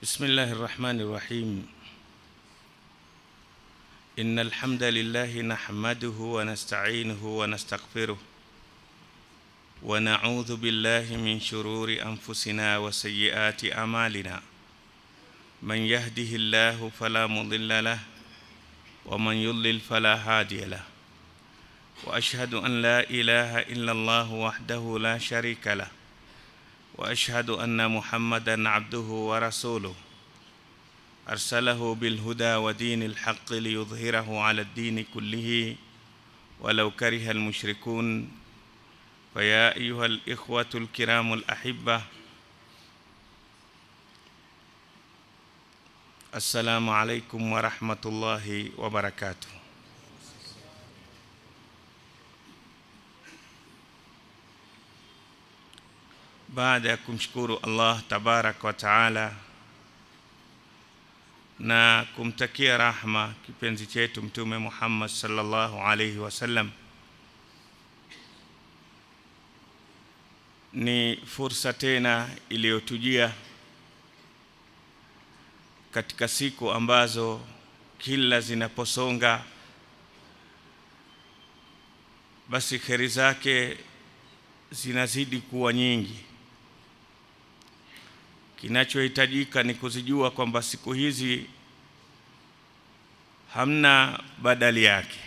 بسم الله الرحمن الرحيم. إن الحمد لله نحمده ونستعينه ونستغفره ونعوذ بالله من شرور أنفسنا وسيئات أعمالنا. من يهده الله فلا مضل له ومن يضلل فلا هادي له. وأشهد أن لا إله إلا الله وحده لا شريك له. وأشهد أن محمدا عبده ورسوله. أرسله بالهدى ودين الحق ليظهره على الدين كله. ولو كره المشركون فيا أيها الإخوة الكرام الأحبة السلام عليكم ورحمة الله وبركاته. Baada ya kumshukuru Allah tabarak wa taala na kumtakia rahma kipenzi chetu mtume Muhammad sallallahu alaihi wasallam, ni fursa tena iliyotujia katika siku ambazo kila zinaposonga basi kheri zake zinazidi kuwa nyingi kinachohitajika ni kuzijua kwamba siku hizi hamna badali yake.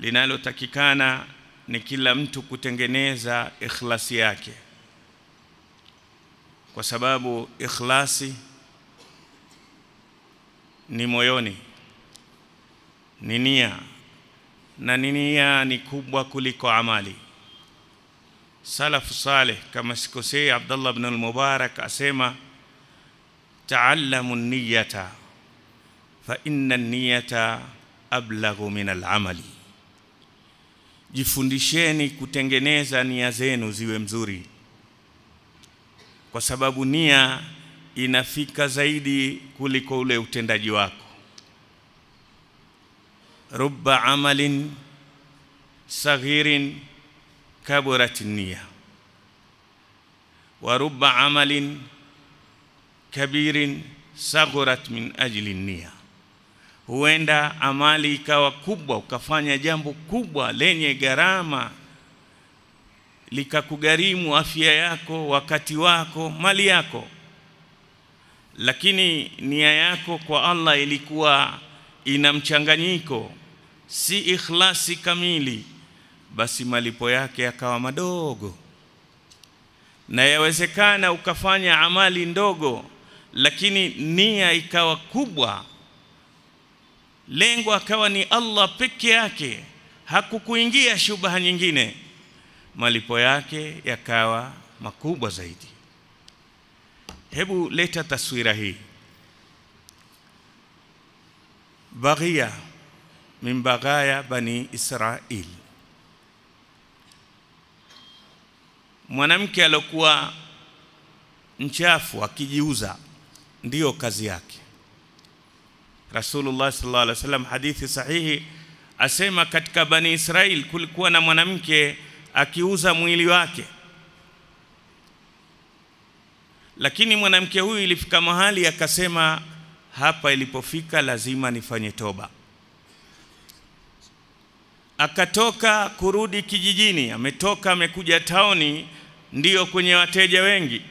Linalotakikana ni kila mtu kutengeneza ikhlasi yake, kwa sababu ikhlasi ni moyoni, ni nia, na ni nia ni kubwa kuliko amali. Salafu saleh kama sikosei, Abdullah al-Mubarak asema taallamu niyata fa inna niyata ablaghu min al-amali, jifundisheni kutengeneza nia zenu ziwe mzuri, kwa sababu nia inafika zaidi kuliko ule utendaji wako. Rubba amalin saghirin kaburat niya wa rubba amalin kabirin saghurat min ajli niya, huenda amali ikawa kubwa, ukafanya jambo kubwa lenye gharama likakugharimu afya yako, wakati wako, mali yako, lakini nia yako kwa Allah ilikuwa ina mchanganyiko, si ikhlasi kamili basi malipo yake yakawa madogo. Na yawezekana ukafanya amali ndogo, lakini nia ikawa kubwa, lengo akawa ni Allah peke yake, hakukuingia shubha nyingine, malipo yake yakawa makubwa zaidi. Hebu leta taswira hii. Baghia min baghaya bani Israil mwanamke aliokuwa mchafu akijiuza, ndiyo kazi yake. Rasulullah sallallahu alaihi wasallam, hadithi sahihi asema, katika Bani Israil kulikuwa na mwanamke akiuza mwili wake, lakini mwanamke huyu ilifika mahali akasema, hapa ilipofika lazima nifanye toba. Akatoka kurudi kijijini, ametoka amekuja tauni ndiyo kwenye wateja wengi,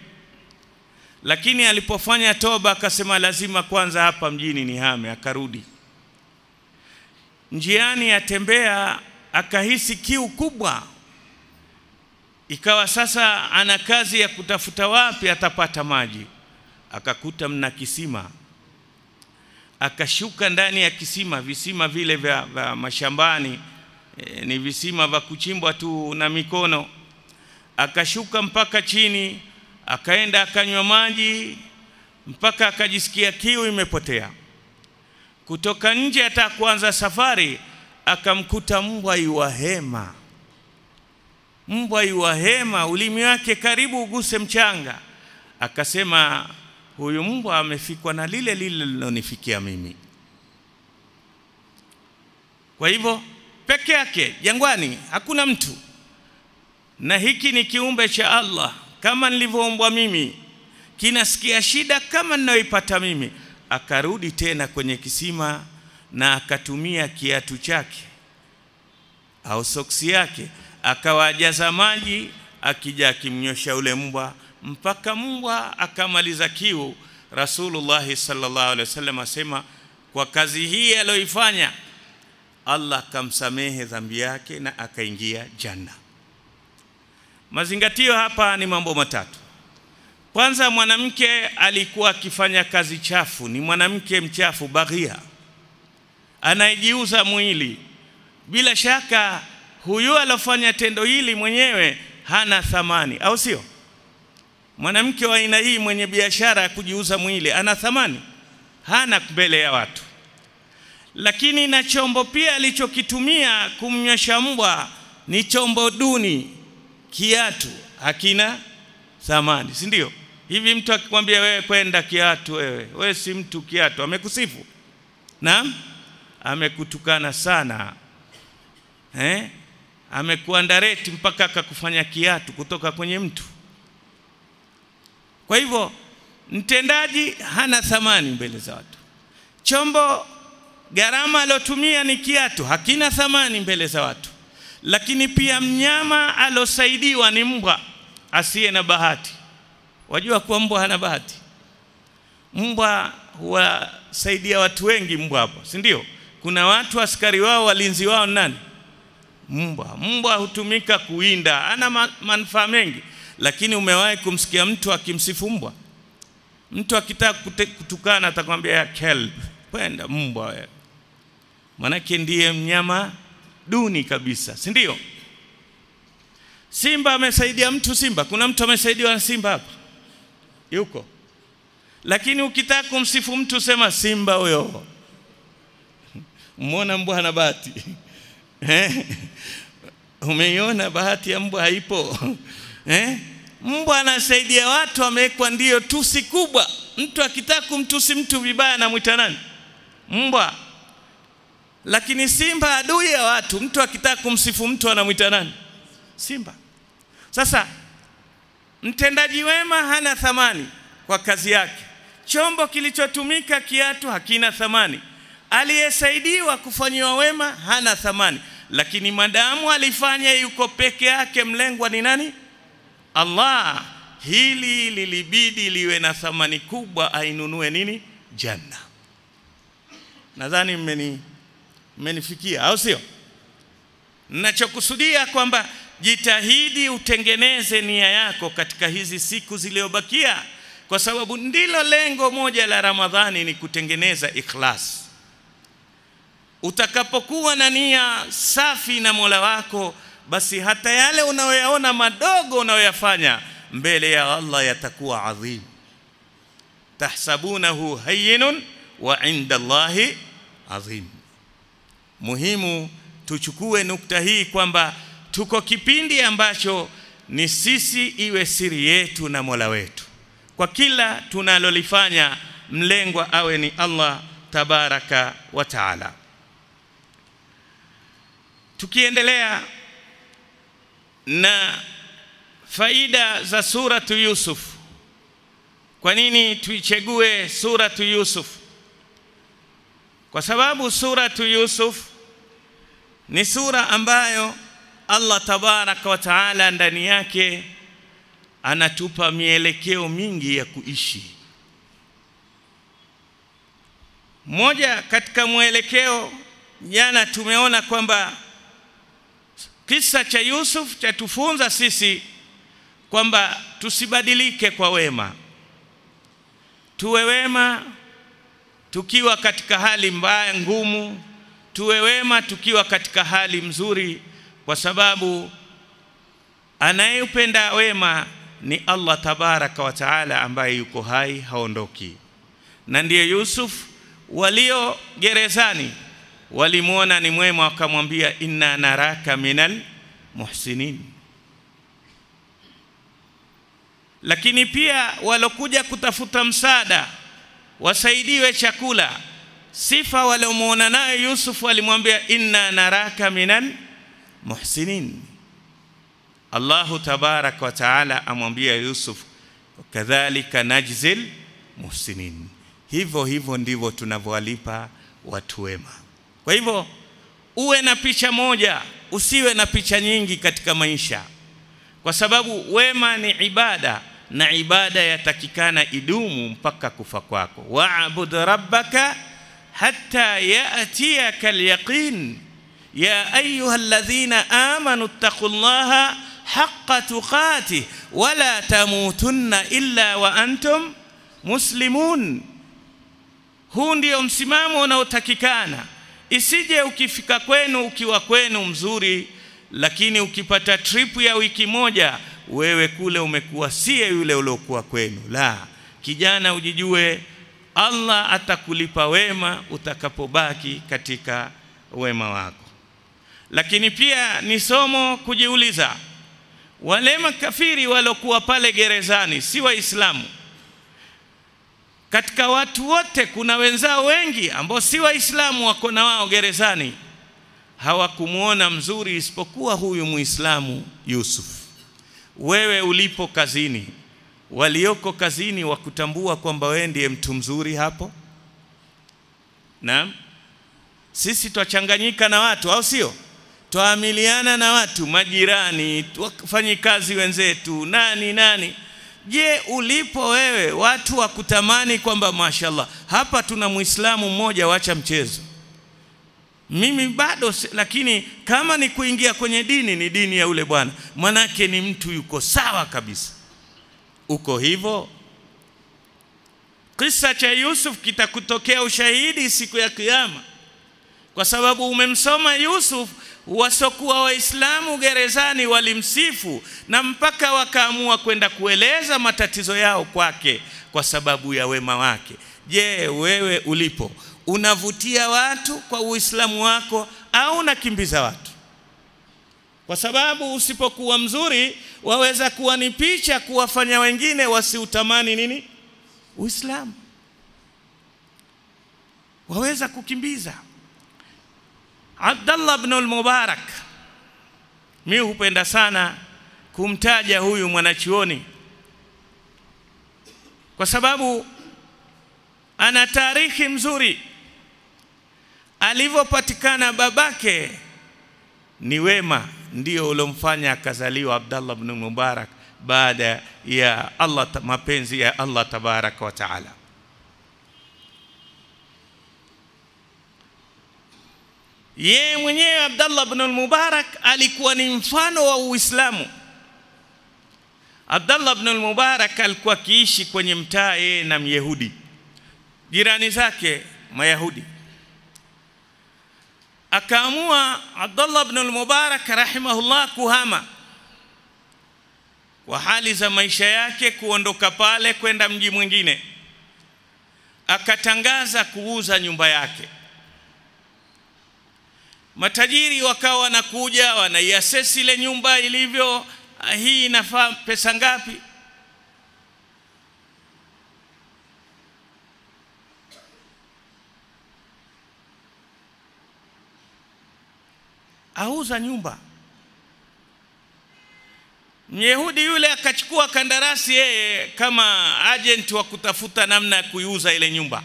lakini alipofanya toba akasema lazima kwanza hapa mjini nihame. Akarudi njiani, atembea akahisi kiu kubwa, ikawa sasa ana kazi ya kutafuta wapi atapata maji. Akakuta mna kisima, akashuka ndani ya kisima. Visima vile vya, vya mashambani e, ni visima vya kuchimbwa tu na mikono akashuka mpaka chini, akaenda akanywa maji mpaka akajisikia kiu imepotea. Kutoka nje hata kuanza safari, akamkuta mbwa yuwahema, mbwa yuwahema, ulimi wake karibu uguse mchanga. Akasema, huyu mbwa amefikwa na lile lile lilonifikia mimi. Kwa hivyo peke yake jangwani, hakuna mtu na hiki ni kiumbe cha Allah kama nilivyoumbwa mimi, kinasikia shida kama ninayoipata mimi. Akarudi tena kwenye kisima na akatumia kiatu chake au soksi yake, akawajaza maji, akija akimnyosha ule mbwa mpaka mbwa akamaliza kiu. Rasulullah sallallahu alaihi wasallam asema kwa kazi hii aliyoifanya Allah akamsamehe dhambi yake na akaingia janna. Mazingatio hapa ni mambo matatu. Kwanza, mwanamke alikuwa akifanya kazi chafu, ni mwanamke mchafu, baghia, anayejiuza mwili. Bila shaka huyu alofanya tendo hili mwenyewe hana thamani, au sio? Mwanamke wa aina hii mwenye biashara ya kujiuza mwili ana thamani? Hana mbele ya watu. Lakini na chombo pia alichokitumia kumnywesha mbwa ni chombo duni, kiatu hakina thamani, si ndio? Hivi mtu akikwambia wewe kwenda kiatu, wewe wewe si mtu kiatu, amekusifu? Naam, amekutukana sana eh? Amekuandareti mpaka akakufanya kiatu kutoka kwenye mtu. Kwa hivyo mtendaji hana thamani mbele za watu. Chombo gharama alotumia ni kiatu, hakina thamani mbele za watu. Lakini pia mnyama alosaidiwa ni mbwa asiye na bahati. Wajua kuwa mbwa hana bahati. Mbwa huwasaidia watu wengi, mbwa hapo, si ndio? Kuna watu askari wao walinzi wao nani? Mbwa. Mbwa hutumika kuinda, ana manufaa mengi lakini umewahi kumsikia mtu akimsifu mbwa? Mtu akitaka kutukana atakwambia ya kelb, kwenda mbwa wewe. Manake ndiye mnyama duni kabisa, si ndio? Simba amesaidia mtu simba? Kuna mtu amesaidiwa na simba hapa? Yuko? Lakini ukitaka kumsifu mtu sema simba huyo. Umeona mbwa na bahati eh umeiona bahati ya mbwa haipo eh? Mbwa anasaidia watu, amewekwa ndiyo tusi kubwa. Mtu akitaka kumtusi mtu vibaya anamwita nani? Mbwa. Lakini simba adui ya watu, mtu akitaka kumsifu mtu anamwita nani? Simba. Sasa mtendaji wema hana thamani kwa kazi yake. Chombo kilichotumika kiatu hakina thamani. Aliyesaidiwa kufanyiwa wema hana thamani, lakini madamu alifanya yuko peke yake, mlengwa ni nani? Allah. Hili lilibidi liwe na thamani kubwa, ainunue nini? Janna. Nadhani mmeni mmenifikia, au sio? Ninachokusudia kwamba jitahidi utengeneze nia yako katika hizi siku zilizobakia, kwa sababu ndilo lengo moja la Ramadhani, ni kutengeneza ikhlas. Utakapokuwa na nia safi na Mola wako basi hata yale unayoyaona madogo unayoyafanya mbele ya Allah yatakuwa adhim. Tahsabunahu hayyinun wa inda Allahi adhim. Muhimu tuchukue nukta hii kwamba tuko kipindi ambacho ni sisi iwe siri yetu na Mola wetu, kwa kila tunalolifanya mlengwa awe ni Allah tabaraka wa taala. Tukiendelea na faida za suratu Yusuf. Kwa nini tuichegue suratu Yusuf? Kwa sababu suratu Yusuf ni sura ambayo Allah tabaraka wa taala ndani yake anatupa mielekeo mingi ya kuishi. Moja katika mwelekeo, jana tumeona kwamba kisa cha Yusuf chatufunza sisi kwamba tusibadilike kwa wema, tuwe wema tukiwa katika hali mbaya ngumu, tuwe wema tukiwa katika hali mzuri, kwa sababu anayependa wema ni Allah tabaraka wa taala, ambaye yuko hai haondoki. Na ndiye Yusuf walio gerezani walimwona ni mwema, wakamwambia inna naraka minal muhsinin. Lakini pia walokuja kutafuta msaada wasaidiwe chakula, sifa waliomwona naye Yusuf alimwambia inna naraka minal muhsinin. Allahu tabaraka wa taala amwambia Yusuf, kadhalika najzil muhsinin, hivyo hivyo ndivyo tunavyowalipa watu wema. Kwa hivyo uwe na picha moja, usiwe na picha nyingi katika maisha, kwa sababu wema ni ibada na ibada yatakikana idumu mpaka kufa kwako. wabud rabbaka hatta yatiyaka alyaqin ya ayuha alladhina amanu ittaqullaha haqqa tuqatih wala tamutunna illa wa antum muslimun. Huu ndio msimamo unaotakikana, isije ukifika kwenu ukiwa kwenu mzuri, lakini ukipata trip ya wiki moja wewe kule umekuwa sie yule uliokuwa kwenu. La, kijana, ujijue, Allah atakulipa wema utakapobaki katika wema wako. Lakini pia ni somo kujiuliza, wale makafiri waliokuwa pale gerezani si Waislamu. Katika watu wote kuna wenzao wengi ambao si Waislamu wako na wao gerezani, hawakumwona mzuri isipokuwa huyu Muislamu Yusuf. Wewe ulipo kazini, walioko kazini wakutambua kwamba wewe ndiye mtu mzuri hapo? Naam, sisi twachanganyika na watu, au sio? Twaamiliana na watu, majirani, wafanyikazi wenzetu, nani nani. Je, ulipo wewe watu wakutamani kwamba mashallah, hapa tuna Muislamu mmoja, wacha mchezo mimi bado, lakini kama ni kuingia kwenye dini, ni dini ya ule bwana, manake ni mtu yuko sawa kabisa. Uko hivyo, kisa cha Yusuf kitakutokea ushahidi siku ya Kiyama, kwa sababu umemsoma Yusuf. Wasokuwa Waislamu gerezani walimsifu na mpaka wakaamua kwenda kueleza matatizo yao kwake kwa sababu ya wema wake. Je, wewe ulipo unavutia watu kwa Uislamu wako au unakimbiza watu? Kwa sababu usipokuwa mzuri waweza kuwa ni picha kuwafanya wengine wasiutamani nini Uislamu, waweza kukimbiza. Abdallah ibn al-Mubarak, mimi hupenda sana kumtaja huyu mwanachuoni kwa sababu ana taarikhi mzuri. Alivyopatikana babake ni wema, ndio uliomfanya akazaliwa Abdallah ibn Mubarak baada ya Allah, mapenzi ya Allah tabaraka wa taala. Yeye mwenyewe Abdallah ibn al-Mubarak alikuwa ni mfano wa Uislamu. Abdallah ibn al-Mubarak alikuwa akiishi kwenye mtaa yeye na Myahudi, jirani zake Mayahudi. Akaamua Abdullah ibn al-Mubarak rahimahullah kuhama kwa hali za maisha yake, kuondoka pale kwenda mji mwingine. Akatangaza kuuza nyumba yake matajiri wakawa wanakuja wanaiasesi ile nyumba ilivyo, hii inafaa pesa ngapi? Auza nyumba. Myahudi yule akachukua kandarasi yeye kama agent wa kutafuta namna ya kuiuza ile nyumba.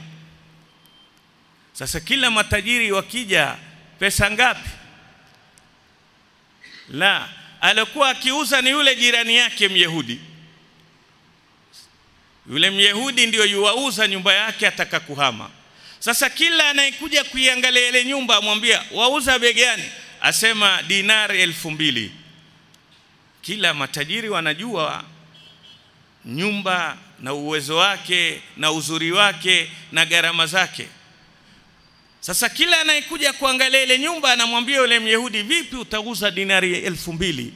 Sasa kila matajiri wakija pesa ngapi? La, alikuwa akiuza ni yule jirani yake Myahudi. Yule Myahudi ndio yuwauza nyumba yake ataka kuhama. Sasa kila anayekuja kuiangalia ile nyumba amwambia, wauza bei gani? Asema dinari elfu mbili. Kila matajiri wanajua nyumba na uwezo wake na uzuri wake na gharama zake. Sasa kila anayekuja kuangalia ile nyumba anamwambia yule Myahudi, vipi utauza dinari elfu mbili?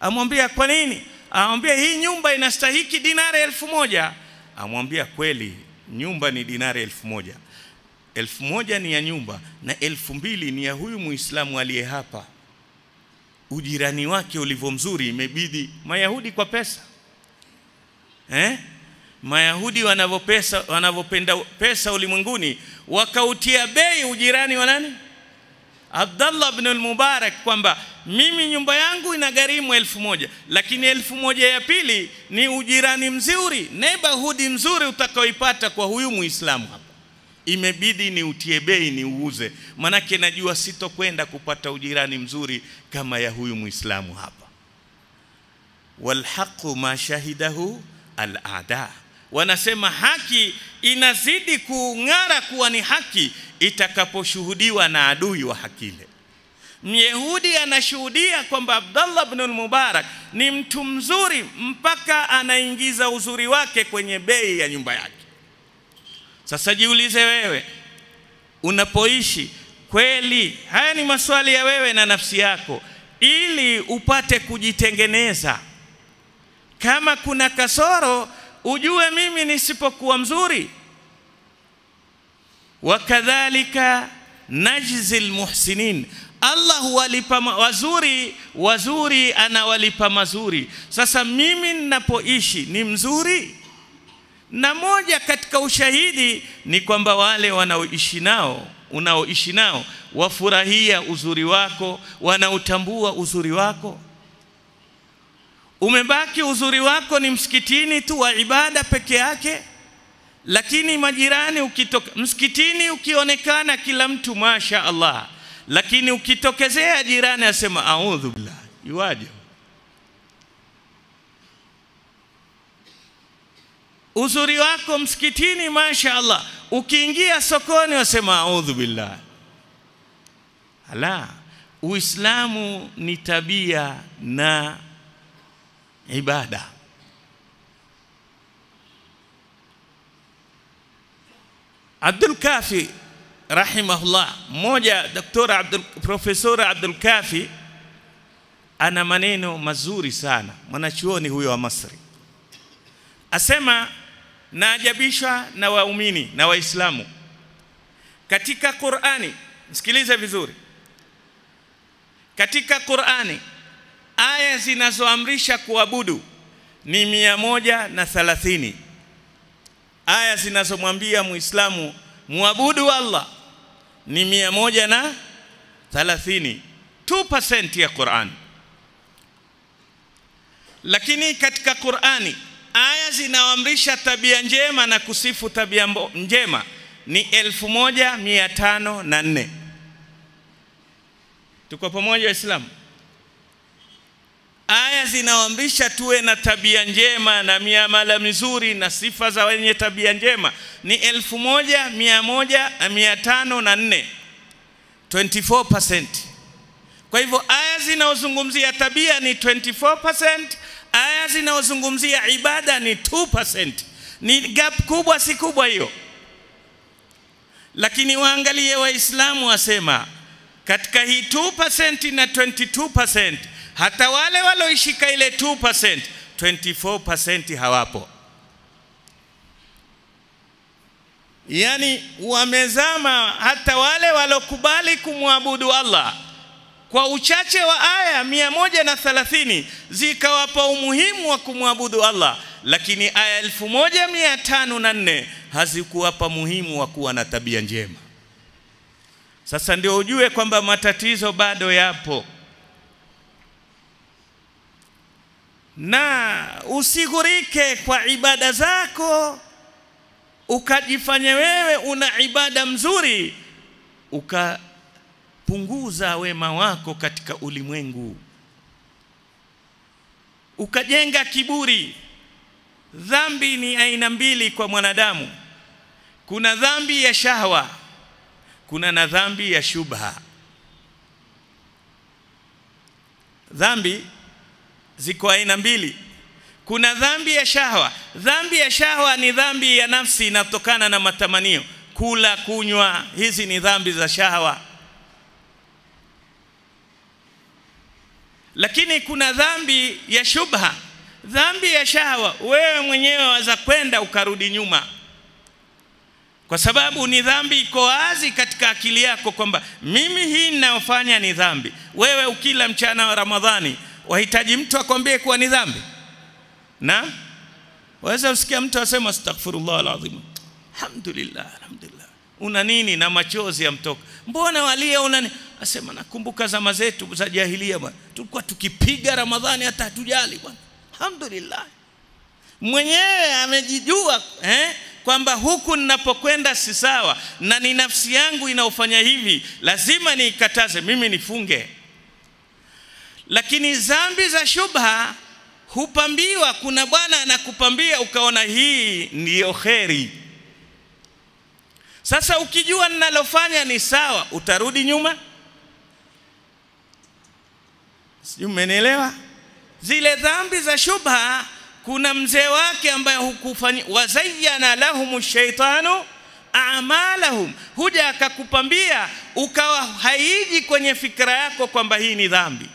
Amwambia kwa nini? Amwambia hii nyumba inastahiki dinari elfu moja. Amwambia kweli, nyumba ni dinari elfu moja. Elfu moja ni ya nyumba na elfu mbili ni ya huyu Muislamu aliye hapa. Ujirani wake ulivyo mzuri, imebidi Mayahudi kwa pesa eh? Mayahudi wanavyopesa wanavyopenda pesa ulimwenguni wakautia bei ujirani wa nani? Abdallah ibn al-Mubarak kwamba mimi nyumba yangu inagharimu elfu moja lakini elfu moja ya pili ni ujirani mzuri, neighborhood mzuri utakaoipata kwa huyu Muislamu hapa, imebidi ni utie bei ni uuze, manake najua sitokwenda kupata ujirani mzuri kama ya huyu Muislamu hapa. Walhaqu ma shahidahu al-aada, wanasema haki inazidi kung'ara kuwa ni haki itakaposhuhudiwa na adui wa haki ile. Myahudi anashuhudia kwamba Abdallah ibn al-Mubarak ni mtu mzuri mpaka anaingiza uzuri wake kwenye bei ya nyumba yake. Sasa jiulize wewe unapoishi kweli, haya ni maswali ya wewe na nafsi yako, ili upate kujitengeneza. Kama kuna kasoro, ujue mimi nisipokuwa mzuri wakadhalika najzi lmuhsinin, Allah huwalipa wazuri wazuri, anawalipa mazuri. Sasa mimi ninapoishi ni mzuri, na moja katika ushahidi ni kwamba wale wanaoishi nao unaoishi nao wafurahia uzuri wako, wanautambua uzuri wako. Umebaki uzuri wako ni msikitini tu wa ibada peke yake lakini majirani ukitoka msikitini ukionekana kila mtu masha Allah, lakini ukitokezea jirani asema audhu billah, iwaje? Uzuri wako msikitini masha Allah, ukiingia sokoni wasema audhu billah. Ala, Uislamu ni tabia na ibada. Abdul Kafi rahimahullah, mmoja doktora Abdul, profesora Abdul Kafi ana maneno mazuri sana, mwanachuoni huyo wa Masri, asema naajabishwa na waumini na Waislamu. Katika Qur'ani. Msikilize vizuri, katika Qur'ani aya zinazoamrisha kuabudu ni mia moja na thalathini. Aya zinazomwambia Muislamu muabudu Allah ni mia moja na thalathini. 2% ya Qur'ani. Lakini katika Qur'ani aya zinaoamrisha tabia njema na kusifu tabia njema ni elfu moja mia tano na nne. Tuko pamoja Waislamu? aya zinaoamrisha tuwe na tabia njema na miamala mizuri na sifa za wenye tabia njema ni elfu moja mia moja mia tano na nne 24%. Kwa hivyo aya zinaozungumzia tabia ni 24%, aya zinazozungumzia ibada ni 2%. Ni gap kubwa, si kubwa hiyo? Lakini waangalie Waislamu wasema katika hii 2% na 22% hata wale walioishika ile 2%, 24% hawapo. Yaani wamezama hata wale walokubali kumwabudu Allah kwa uchache wa aya mia moja na thalathini zikawapa umuhimu wa kumwabudu Allah, lakini aya elfu moja mia tano na nne hazikuwapa muhimu wa kuwa na tabia njema. Sasa ndio ujue kwamba matatizo bado yapo. na usighurike kwa ibada zako ukajifanya wewe una ibada mzuri ukapunguza wema wako katika ulimwengu ukajenga kiburi. Dhambi ni aina mbili kwa mwanadamu, kuna dhambi ya shahwa, kuna na dhambi ya shubha. Dhambi ziko aina mbili. Kuna dhambi ya shahwa. Dhambi ya shahwa ni dhambi ya nafsi, inatokana na matamanio, kula, kunywa. Hizi ni dhambi za shahwa. Lakini kuna dhambi ya shubha. Dhambi ya shahwa, wewe mwenyewe waza kwenda ukarudi nyuma, kwa sababu ni dhambi iko wazi katika akili yako kwamba mimi hii ninayofanya ni dhambi. Wewe ukila mchana wa Ramadhani wahitaji mtu akwambie kuwa ni dhambi? Na waweza usikia mtu asema astaghfirullah alazim, alhamdulillah, alhamdulillah. Una nini na machozi yamtoka? Mbona walia una asema nakumbuka zama zetu za jahilia bwana. Tulikuwa tukipiga ramadhani hata hatujali bwana. Alhamdulillah. Mwenyewe amejijua eh, kwamba huku ninapokwenda si sawa na ni nafsi yangu inaofanya hivi lazima niikataze mimi nifunge. Lakini zambi za shubha hupambiwa kuna bwana anakupambia ukaona hii ndiyo kheri. Sasa ukijua ninalofanya ni sawa utarudi nyuma sijui mmenielewa zile dhambi za shubha kuna mzee wake ambaye hukufanya wazayyana lahum shaitanu amalahum. Huja akakupambia ukawa haiji kwenye fikra yako kwamba hii ni dhambi.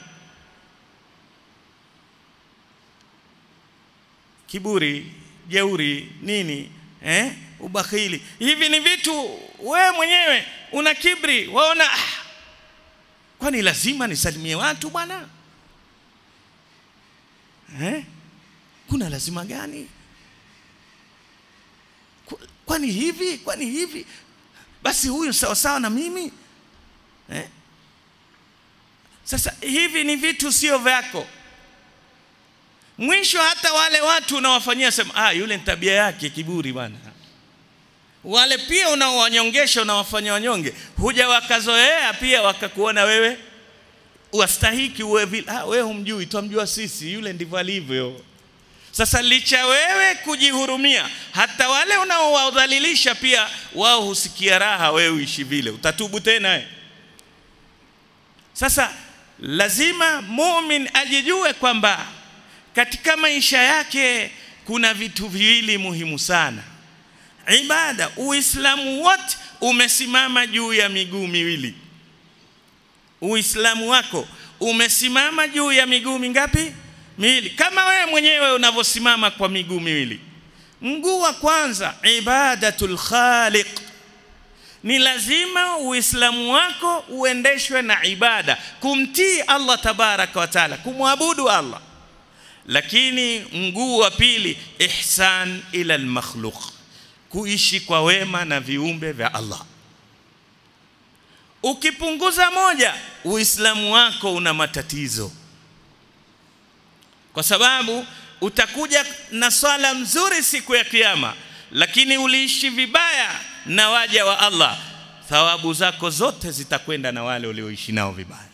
Kiburi jeuri nini eh? ubakhili. Hivi ni vitu wewe mwenyewe una kibri waona ah, kwani lazima nisalimie watu bwana? Eh? kuna lazima gani? Kwani hivi kwani hivi? Basi huyu sawa sawa na mimi? Eh? sasa hivi ni vitu sio vyako. Mwisho hata wale watu unawafanyia sema ah yule ni tabia yake kiburi bwana wale pia unaowanyongesha unawafanya wanyonge. Huja wakazoea pia wakakuona wewe wastahiki uwe vile. Ah wewe humjui twamjua sisi yule ndivyo alivyo. Sasa licha wewe kujihurumia hata wale unaowadhalilisha pia wao husikia raha wewe uishi vile. Utatubu tena eh? sasa lazima mumin ajijue kwamba katika maisha yake kuna vitu viwili muhimu sana ibada uislamu wote umesimama juu ya miguu miwili. Uislamu wako umesimama juu ya miguu mingapi? Miwili. Kama wewe mwenyewe unavyosimama kwa miguu miwili. Mguu wa kwanza ibadatul khaliq. Ni lazima uislamu wako uendeshwe na ibada kumtii Allah tabaraka wa taala kumwabudu Allah. Lakini mguu wa pili ihsan ila almakhluq kuishi kwa wema na viumbe vya Allah. Ukipunguza moja uislamu wako una matatizo. Kwa sababu utakuja na swala mzuri siku ya kiyama lakini uliishi vibaya na waja wa Allah thawabu zako zote zitakwenda na wale ulioishi nao vibaya.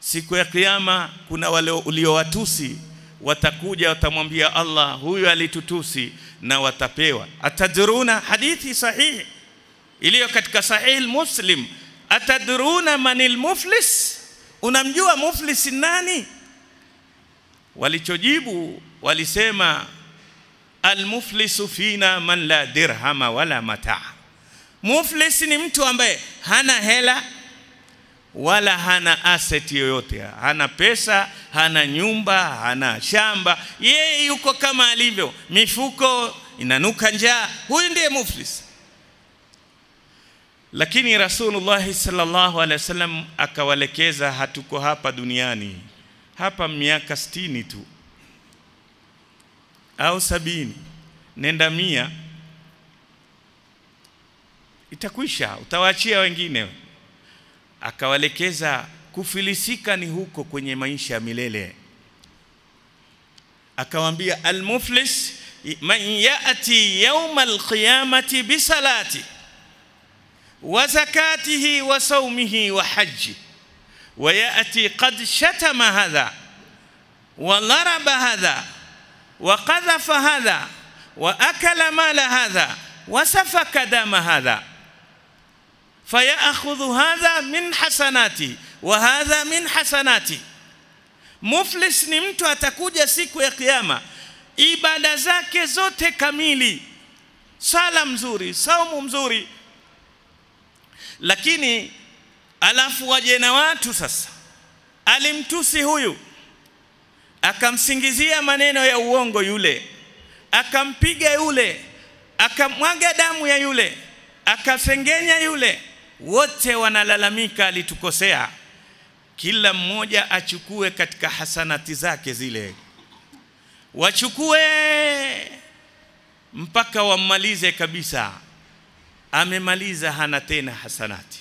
Siku ya kiyama kuna wale uliowatusi watakuja watamwambia Allah huyu alitutusi na watapewa. Atadruna hadithi sahihi iliyo katika sahih muslim. Atadruna manil muflis unamjua muflis nani? Walichojibu walisema almuflisu fina man la dirhama wala mataa. Muflis ni mtu ambaye hana hela wala hana asset yoyote. Hana pesa hana nyumba hana shamba. Yeye yuko kama alivyo. Mifuko inanuka njaa. Huyu ndiye muflis. Lakini rasulullah sallallahu alaihi wasallam akawalekeza hatuko hapa duniani. Hapa miaka sitini tu. Au sabini. Nenda mia. Itakwisha. Utawaachia wengine akawalekeza kufilisika ni huko kwenye maisha ya milele akawambia almuflis man yati yauma alqiyamati bisalati wa zakatihi wa saumihi wa haji ويأتي قد شتم هذا وضرب هذا وقذف هذا وأكل مال هذا وسفك دم fayakhudhu hadha min hasanati wa hadha min hasanati muflis ni mtu atakuja siku ya kiyama ibada zake zote kamili sala mzuri saumu mzuri. Lakini alafu waje na watu sasa. Alimtusi huyu akamsingizia maneno ya uongo yule akampiga yule akamwaga damu ya yule akasengenya yule wote wanalalamika alitukosea. Kila mmoja achukue katika hasanati zake zile. Wachukue mpaka wammalize kabisa. Amemaliza, hana tena hasanati.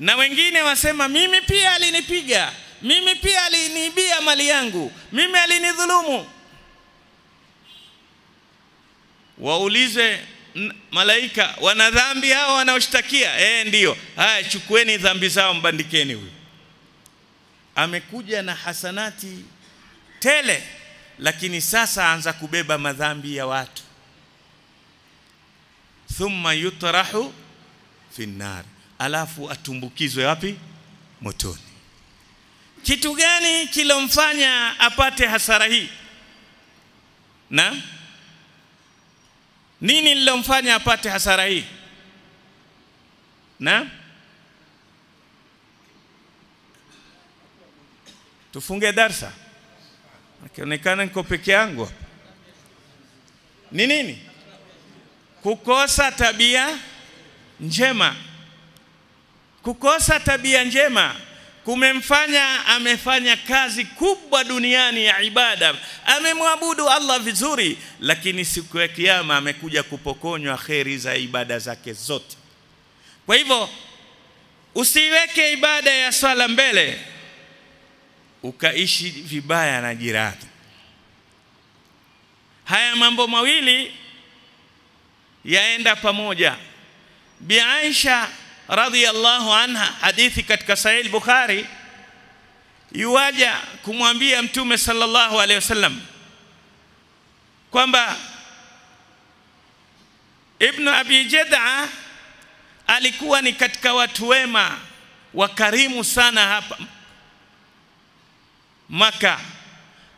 Na wengine wasema mimi pia alinipiga, mimi pia aliniibia mali yangu, mimi alinidhulumu. Waulizwe malaika, wana dhambi hao wanaoshtakia? Eh, ndiyo. Haya, chukueni dhambi zao, mbandikeni huyu. Amekuja na hasanati tele, lakini sasa anza kubeba madhambi ya watu. Thumma yutrahu fi nnar, alafu atumbukizwe wapi? Motoni. Kitu gani kilomfanya apate hasara hii? Na nini lilomfanya apate hasara hii? Na tufunge darsa, akionekana niko peke yangu. Ni nini? Kukosa tabia njema. Kukosa tabia njema kumemfanya amefanya kazi kubwa duniani ya ibada, amemwabudu Allah vizuri, lakini siku ya Kiyama amekuja kupokonywa kheri za ibada zake zote. Kwa hivyo usiweke ibada ya swala mbele ukaishi vibaya na jirani. Haya mambo mawili yaenda pamoja. Bi Aisha radhiyallahu anha, hadithi katika Sahih Bukhari, yuwaja kumwambia Mtume sallallahu alaihi wasallam kwamba ibnu Abi Jad'a alikuwa ni katika watu wema wakarimu sana hapa Maka,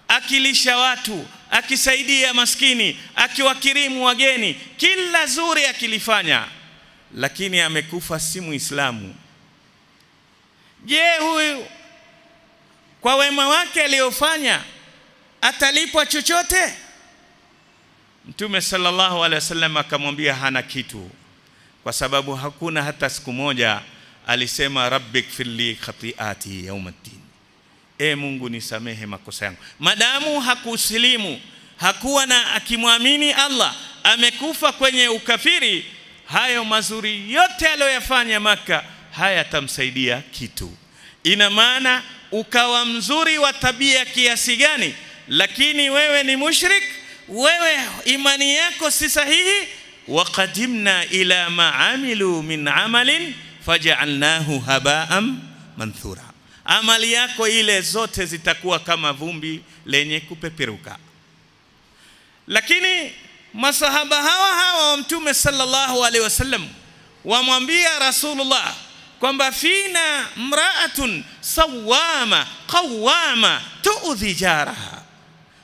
akilisha watu, akisaidia maskini, akiwakirimu wageni, kila zuri akilifanya lakini amekufa si Muislamu. Je, huyu kwa wema wake aliyofanya atalipwa chochote? Mtume sallallahu alaihi wasallam akamwambia hana kitu, kwa sababu hakuna hata siku moja alisema rabbik fili khati'ati yaumaddin, e Mungu nisamehe makosa yangu. Madamu hakusilimu hakuwa na akimwamini Allah, amekufa kwenye ukafiri hayo mazuri yote aliyoyafanya Maka hayatamsaidia kitu. Ina maana ukawa mzuri wa tabia kiasi gani, lakini wewe ni mushrik, wewe imani yako si sahihi. waqadimna ila ma amilu min amalin faja'alnahu haba'an manthura, amali yako ile zote zitakuwa kama vumbi lenye kupeperuka. Lakini masahaba hawa hawa wa mtume sallallahu alaihi wasallam wamwambia Rasulullah kwamba fina mraatun sawama qawama tuudhi jaraha,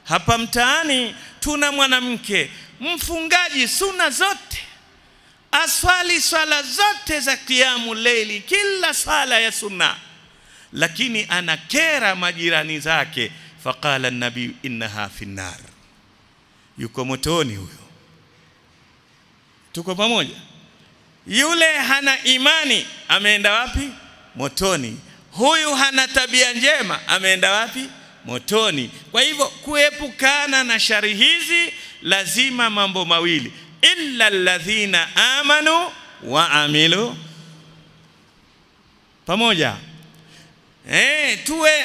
hapa mtaani tuna mwanamke mfungaji suna zote, aswali swala zote za kiamu leili, kila sala ya sunna, lakini anakera majirani zake. Faqala nabii innaha fi nnar yuko motoni huyo. Tuko pamoja? Yule hana imani ameenda wapi? Motoni. Huyu hana tabia njema ameenda wapi? Motoni. Kwa hivyo kuepukana na shari hizi lazima mambo mawili, illa alladhina amanu wa amilu pamoja. Eh, tuwe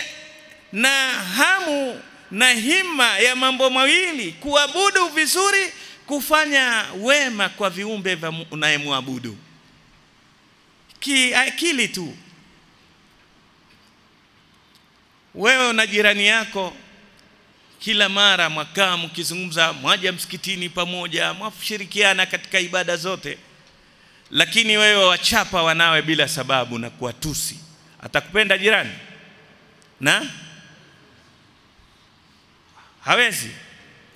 na hamu na hima ya mambo mawili, kuabudu vizuri, kufanya wema kwa viumbe unayemwabudu. Kiakili tu, wewe na jirani yako, kila mara mwakaa mkizungumza, mwaja msikitini pamoja, mwashirikiana katika ibada zote, lakini wewe wachapa wanawe bila sababu na kuwatusi, atakupenda jirani na hawezi.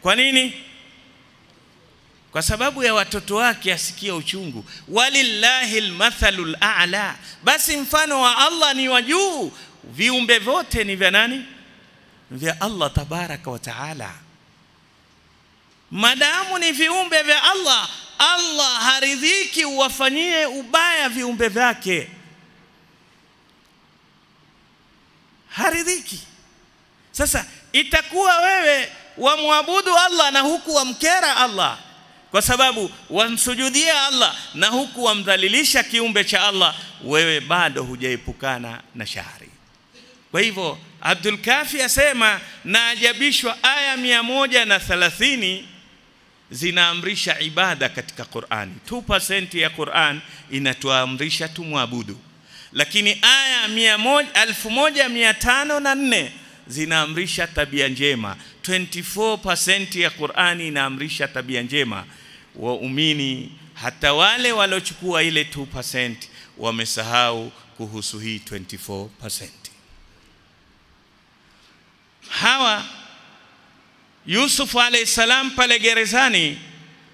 Kwa nini? Kwa sababu ya watoto wake asikia uchungu. Walillahi lmathalu a'la, basi mfano wa Allah ni wa juu. Viumbe vyote ni vya nani? Vya Allah tabaraka wa taala. Madamu ni viumbe vya Allah, Allah haridhiki uwafanyie ubaya viumbe vyake, haridhiki. Sasa itakuwa wewe wamwabudu Allah na huku wamkera Allah. Kwa sababu wamsujudia Allah na huku wamdhalilisha kiumbe cha Allah, wewe bado hujaepukana na shari. Kwa hivyo Abdul Kafi asema naajabishwa, aya mia moja na thalathini zinaamrisha ibada katika Qur'ani. 2% ya Qur'an inatuamrisha tumwabudu, lakini aya mia moja, alfu moja mia tano na nne zinaamrisha tabia njema. 24% ya Qur'ani inaamrisha tabia njema. Waumini hata wale waliochukua ile 2% wamesahau kuhusu hii 24%. Hawa Yusufu alayhi salam pale gerezani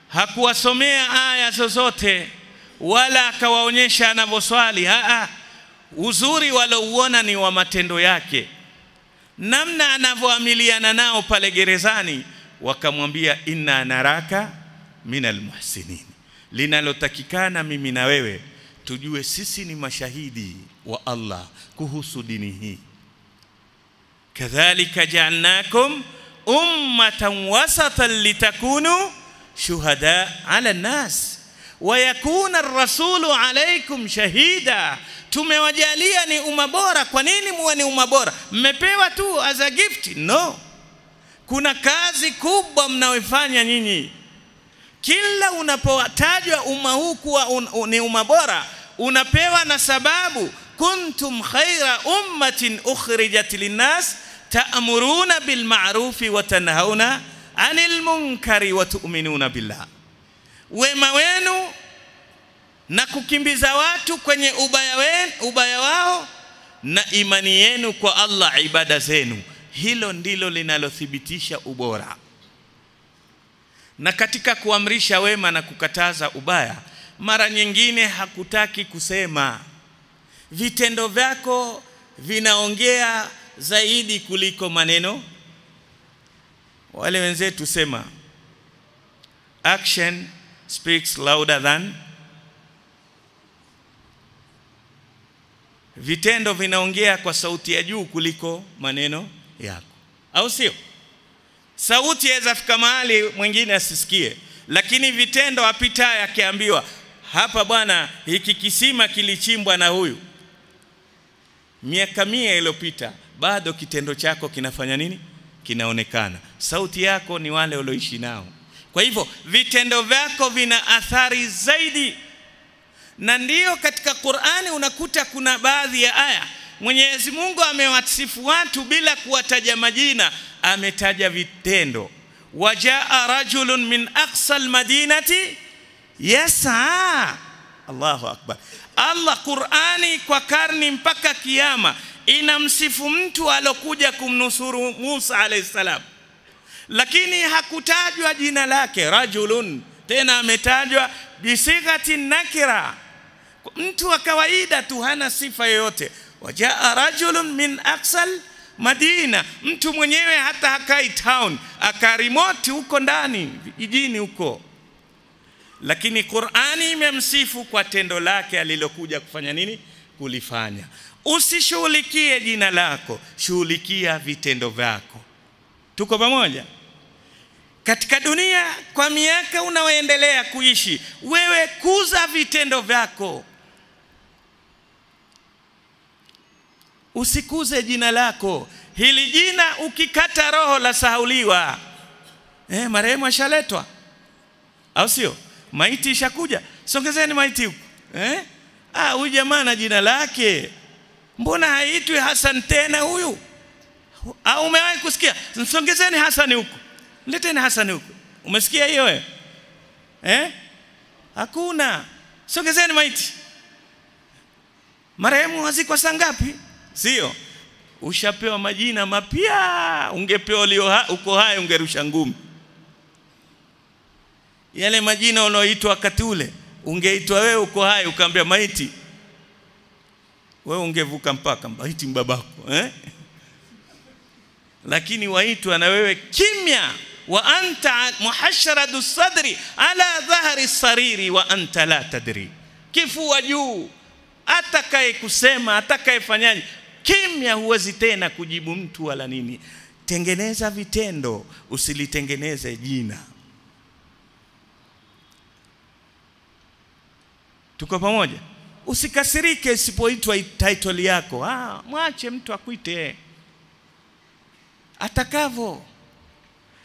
hakuwasomea aya zozote wala akawaonyesha anavyoswali. Aa, uzuri walouona ni wa matendo yake, namna anavyoamiliana nao pale gerezani. Wakamwambia inna naraka minal muhsinin, linalotakikana mimi na wewe tujue sisi ni mashahidi wa Allah kuhusu dini hii. kadhalika ja'alnakum ummatan wasatan litakunu shuhada ala nas wa yakuna ar-rasulu alaykum shahida, tumewajalia ni umma bora. Kwa nini muwe ni umma bora? Mmepewa tu as a gift? No, kuna kazi kubwa mnaoifanya nyinyi. Kila unapotajwa umma huu kuwa un, un, ni umma bora, unapewa na sababu, kuntum khaira ummatin ukhrijat linnas ta'muruna bil ma'rufi wa tanhauna 'anil munkari wa tu'minuna billah, wema wenu na kukimbiza watu kwenye ubaya, wenu, ubaya wao na imani yenu kwa Allah, ibada zenu. Hilo ndilo linalothibitisha ubora. Na katika kuamrisha wema na kukataza ubaya, mara nyingine hakutaki kusema, vitendo vyako vinaongea zaidi kuliko maneno. Wale wenzetu sema action speaks louder than, vitendo vinaongea kwa sauti ya juu kuliko maneno yako, au sio? Sauti yaweza fika mahali mwingine asisikie, lakini vitendo apitaye akiambiwa, hapa bwana, hiki kisima kilichimbwa na huyu miaka mia iliyopita, bado kitendo chako kinafanya nini? Kinaonekana. Sauti yako ni wale walioishi nao. Kwa hivyo vitendo vyako vina athari zaidi, na ndiyo katika Qur'ani unakuta kuna baadhi ya aya Mwenyezi Mungu amewasifu watu bila kuwataja majina, ametaja vitendo. Wajaa rajulun min aqsa almadinati yas'a. Allahu akbar. Allah Qur'ani kwa karni mpaka kiyama inamsifu mtu alokuja kumnusuru Musa alayhi salam, lakini hakutajwa jina lake rajulun, tena ametajwa bisighati nakira, mtu wa kawaida tu, hana sifa yoyote. Wajaa rajulun min aksal Madina, mtu mwenyewe hata hakai town, akarimoti huko ndani jijini huko lakini Qur'ani imemsifu kwa tendo lake alilokuja kufanya nini? Kulifanya. Usishughulikie jina lako, shughulikia vitendo vyako. Tuko pamoja? Katika dunia kwa miaka unaoendelea kuishi, wewe kuza vitendo vyako, usikuze jina lako. Hili jina ukikata roho la sahauliwa. Eh, marehemu ashaletwa, au sio? maiti ishakuja, songezeni maiti huko eh? Ah, huyu jamaa na jina lake, mbona haitwi Hassan tena huyu? Au umewahi kusikia songezeni Hassan huko mleteni Hassan huko Umesikia hiyo wewe eh? Hakuna. Songezeni maiti. Marehemu wazikwa saa ngapi? Sio? Ushapewa majina mapya, ungepewa ulio uko hai ungerusha ngumi. Yale majina unaoitwa wakati ule, ungeitwa wewe uko hai ukaambia maiti, wewe ungevuka mpaka maiti mbabako eh? Lakini waitwa na wewe kimya, wa anta muhasharadu sadri ala dhahri sariri wa anta la tadri, kifua juu, atakaye kusema atakaye fanyaje, kimya, huwezi tena kujibu mtu wala nini. Tengeneza vitendo, usilitengeneze jina. Tuko pamoja? Usikasirike isipoitwa title yako. Ah, mwache mtu akuite atakavo,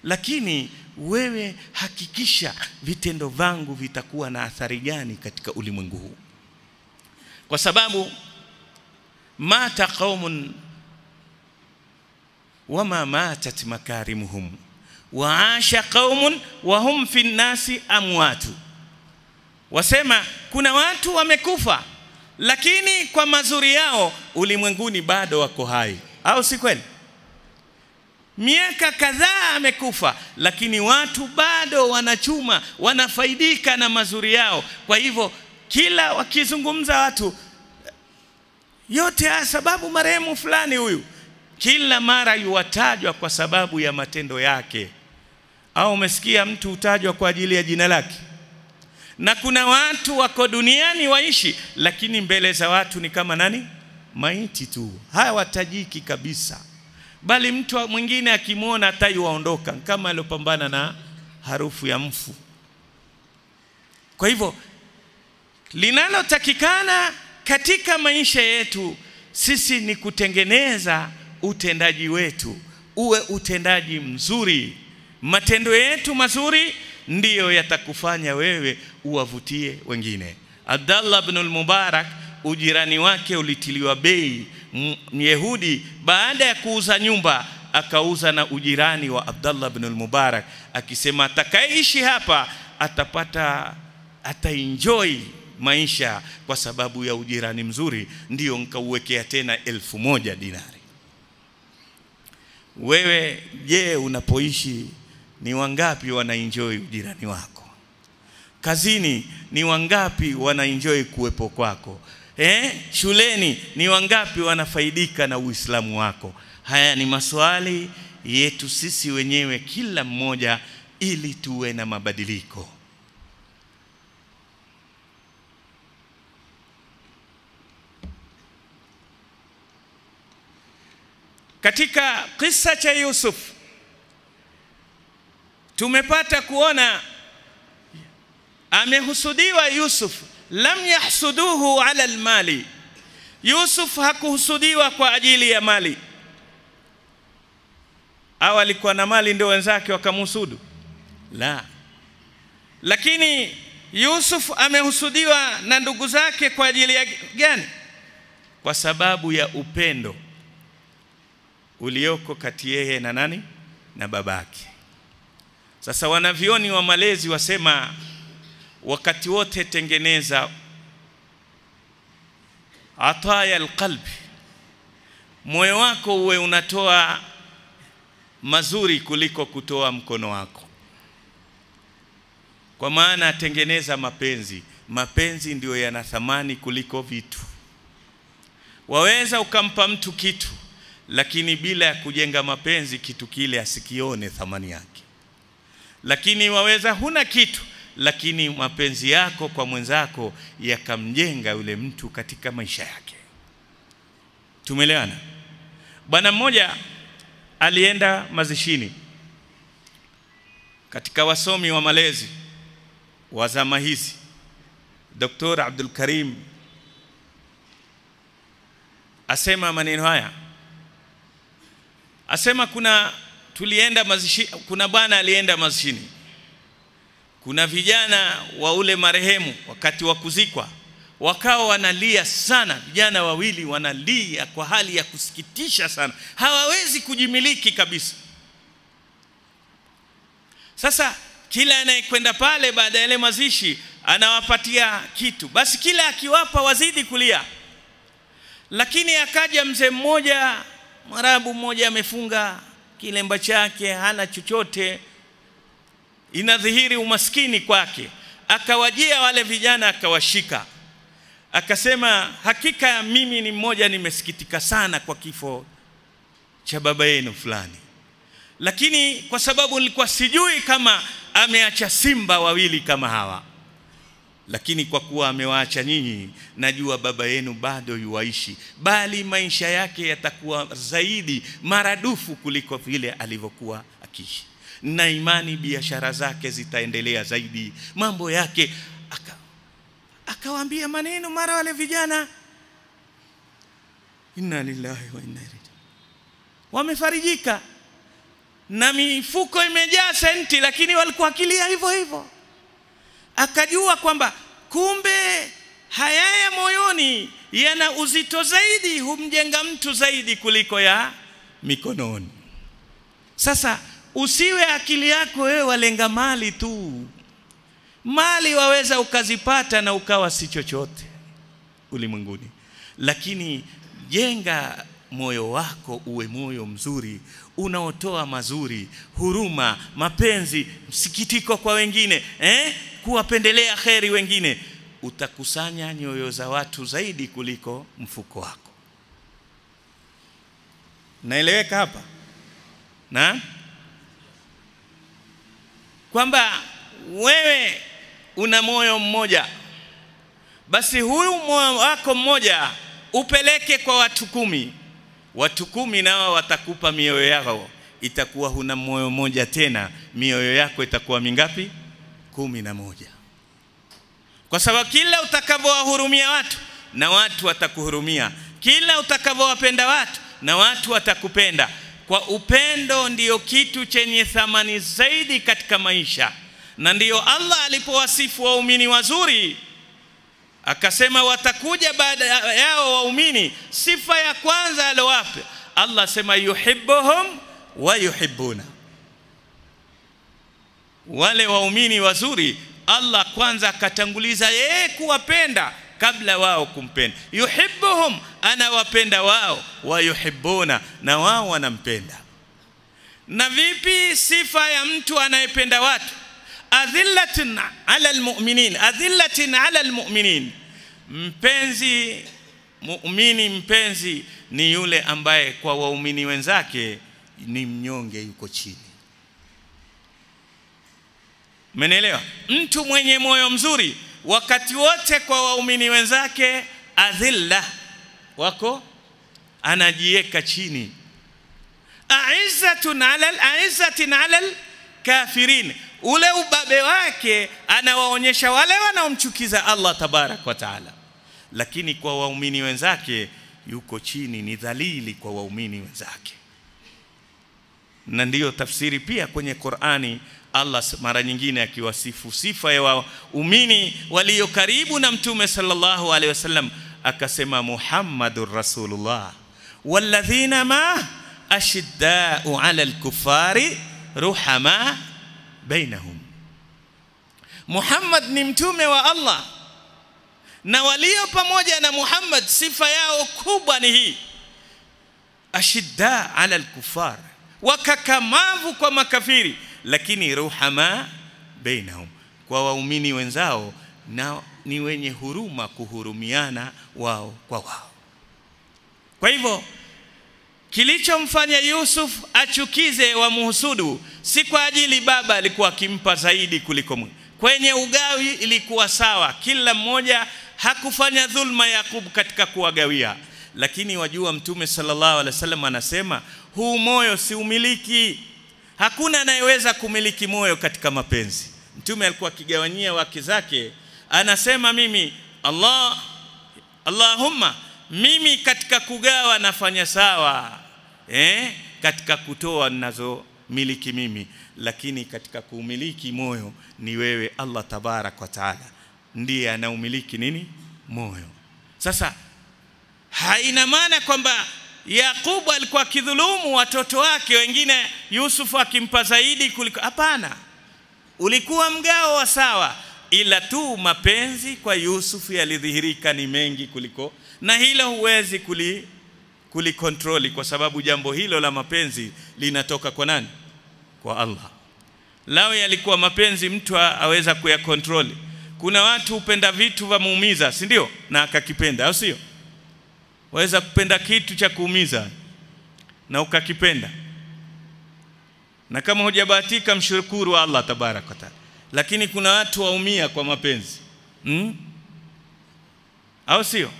lakini wewe hakikisha vitendo vangu vitakuwa na athari gani katika ulimwengu huu, kwa sababu mata qaumun wama matat makarimuhum waasha qaumun wahum fi nnasi amwatu. Wasema kuna watu wamekufa, lakini kwa mazuri yao ulimwenguni bado wako hai, au si kweli? Miaka kadhaa amekufa, lakini watu bado wanachuma, wanafaidika na mazuri yao. Kwa hivyo kila wakizungumza watu yote haya, sababu marehemu fulani huyu, kila mara yuwatajwa kwa sababu ya matendo yake. Au umesikia mtu hutajwa kwa ajili ya jina lake? Na kuna watu wako duniani waishi, lakini mbele za watu ni kama nani? Maiti tu, hawatajiki kabisa, bali mtu mwingine akimwona hata yuwaondoka kama aliopambana na harufu ya mfu. Kwa hivyo linalotakikana katika maisha yetu sisi ni kutengeneza utendaji wetu uwe utendaji mzuri. Matendo yetu mazuri ndiyo yatakufanya wewe uwavutie wengine. Abdallah ibn al-Mubarak, ujirani wake ulitiliwa bei. Myahudi baada ya kuuza nyumba akauza na ujirani wa Abdallah ibn al-Mubarak, akisema atakayeishi hapa atapata ataenjoy maisha kwa sababu ya ujirani mzuri, ndiyo nkauwekea tena elfu moja dinari. Wewe je, unapoishi ni wangapi wanaenjoy ujirani wako? Kazini ni wangapi wanaenjoy kuwepo kwako? Eh, shuleni ni wangapi wanafaidika na Uislamu wako? Haya ni maswali yetu sisi wenyewe kila mmoja, ili tuwe na mabadiliko. Katika kisa cha Yusuf tumepata kuona amehusudiwa Yusuf, lam yahsuduhu ala almali. Yusuf hakuhusudiwa kwa ajili ya mali, au alikuwa na mali ndio wenzake wakamhusudu? La, lakini Yusuf amehusudiwa na ndugu zake kwa ajili ya gani? Kwa sababu ya upendo ulioko kati yeye na nani? Na babake. Sasa wanavyoni wa malezi wasema wakati wote tengeneza ataya alqalbi, moyo wako uwe unatoa mazuri kuliko kutoa mkono wako, kwa maana tengeneza mapenzi. Mapenzi ndiyo yana thamani kuliko vitu. Waweza ukampa mtu kitu lakini bila ya kujenga mapenzi, kitu kile asikione thamani yake. Lakini waweza huna kitu, lakini mapenzi yako kwa mwenzako yakamjenga yule mtu katika maisha yake. Tumeelewana? Bwana mmoja alienda mazishini katika wasomi wa malezi wa zama hizi, Dr. Abdul Karim asema maneno haya asema kuna tulienda mazishi, kuna bwana alienda mazishini, kuna vijana wa ule marehemu wakati wa kuzikwa wakawa wanalia sana, vijana wawili wanalia kwa hali ya kusikitisha sana, hawawezi kujimiliki kabisa. Sasa kila anayekwenda pale baada ya ile mazishi anawapatia kitu, basi kila akiwapa wazidi kulia, lakini akaja mzee mmoja Mwarabu mmoja amefunga kilemba chake, hana chochote, inadhihiri umaskini kwake. Akawajia wale vijana, akawashika, akasema, hakika mimi ni mmoja, nimesikitika sana kwa kifo cha baba yenu fulani, lakini kwa sababu nilikuwa sijui kama ameacha simba wawili kama hawa lakini kwa kuwa amewaacha nyinyi, najua baba yenu bado yuwaishi, bali maisha yake yatakuwa zaidi maradufu kuliko vile alivyokuwa akiishi, na imani biashara zake zitaendelea zaidi, mambo yake aka akawaambia maneno mara wale vijana inna lillahi wa inna ilaihi wamefarijika. Na mifuko imejaa senti lakini walikuwa akilia hivyo hivyo akajua kwamba kumbe haya ya moyoni yana uzito zaidi humjenga mtu zaidi kuliko ya mikononi. Sasa usiwe akili yako wewe walenga mali tu. Mali waweza ukazipata na ukawa si chochote ulimwenguni. Lakini jenga moyo wako uwe moyo mzuri unaotoa mazuri huruma mapenzi msikitiko kwa wengine eh? Kuwapendelea kheri wengine utakusanya nyoyo za watu zaidi kuliko mfuko wako. Naeleweka hapa? Na? Kwamba wewe una moyo mmoja basi huyu moyo wako mmoja upeleke kwa watu kumi. Watu kumi nao watakupa mioyo yao. Itakuwa huna moyo mmoja tena. Mioyo yako itakuwa mingapi kumi na moja. Kwa sababu kila utakavyowahurumia watu na watu watakuhurumia. Kila utakavyowapenda watu na watu watakupenda. Kwa upendo ndiyo kitu chenye thamani zaidi katika maisha. Na ndiyo Allah alipowasifu waumini wazuri akasema watakuja baada yao waumini sifa ya kwanza alowapa Allah sema yuhibbuhum wa yuhibbuna wale waumini wazuri Allah kwanza akatanguliza yeye kuwapenda kabla wao kumpenda. Yuhibbuhum anawapenda wao wa yuhibbuna na wao wanampenda. Na vipi sifa ya mtu anayependa watu? Adhillatin ala almu'minin adhillatin ala almu'minin. Mpenzi muumini mpenzi ni yule ambaye kwa waumini wenzake ni mnyonge yuko chini Mmenielewa? Mtu mwenye moyo mzuri wakati wote kwa waumini wenzake adhilla wako anajiweka chini. Aizzatun ala aizzatin ala kafirin. Ule ubabe wake anawaonyesha wale wanaomchukiza Allah tabarak wa taala. Lakini kwa waumini wenzake yuko chini ni dhalili kwa waumini wenzake. Na ndiyo tafsiri pia kwenye Qur'ani Allah mara nyingine akiwasifu sifa ya waumini walio karibu na mtume sallallahu alaihi wasallam akasema Muhammadur Rasulullah walladhina ma ashiddau ala alkufari ruhama bainahum. Muhammad ni mtume wa Allah na walio pamoja na Muhammad sifa yao kubwa ni hii ashidda ala alkufar wakakamavu kwa makafiri lakini ruhama bainahum. Kwa waumini wenzao na ni wenye huruma kuhurumiana wao kwa wao. Kwa hivyo kilichomfanya Yusuf achukize wa muhusudu si kwa ajili baba alikuwa akimpa zaidi kuliko mwe. kwenye ugawi ilikuwa sawa kila mmoja hakufanya dhulma Yakub katika kuwagawia. Lakini wajua mtume sallallahu alaihi wasallam anasema huu moyo si umiliki hakuna anayeweza kumiliki moyo katika mapenzi. Mtume alikuwa akigawanyia wake zake anasema mimi Allah Allahumma mimi katika kugawa nafanya sawa eh katika kutoa ninazo miliki mimi. Lakini katika kuumiliki moyo ni wewe Allah tabarak wa taala. Ndiye anaumiliki nini? Moyo. Sasa haina maana kwamba Yakubu alikuwa akidhulumu watoto wake wengine Yusuf akimpa zaidi kuliko hapana. Ulikuwa mgao wa sawa ila tu mapenzi kwa Yusuf yalidhihirika ni mengi kuliko na hilo huwezi kuli kulikontroli kwa sababu jambo hilo la mapenzi linatoka kwa nani? Kwa Allah. Lao yalikuwa mapenzi mtu aweza kuyakontroli. Kuna watu hupenda vitu vya muumiza si ndio? Na akakipenda au sio waweza kupenda kitu cha kuumiza na ukakipenda. Na kama hujabahatika mshukuru Allah tabarak wa taala. Lakini kuna watu waumia kwa mapenzi. Hmm? au sio?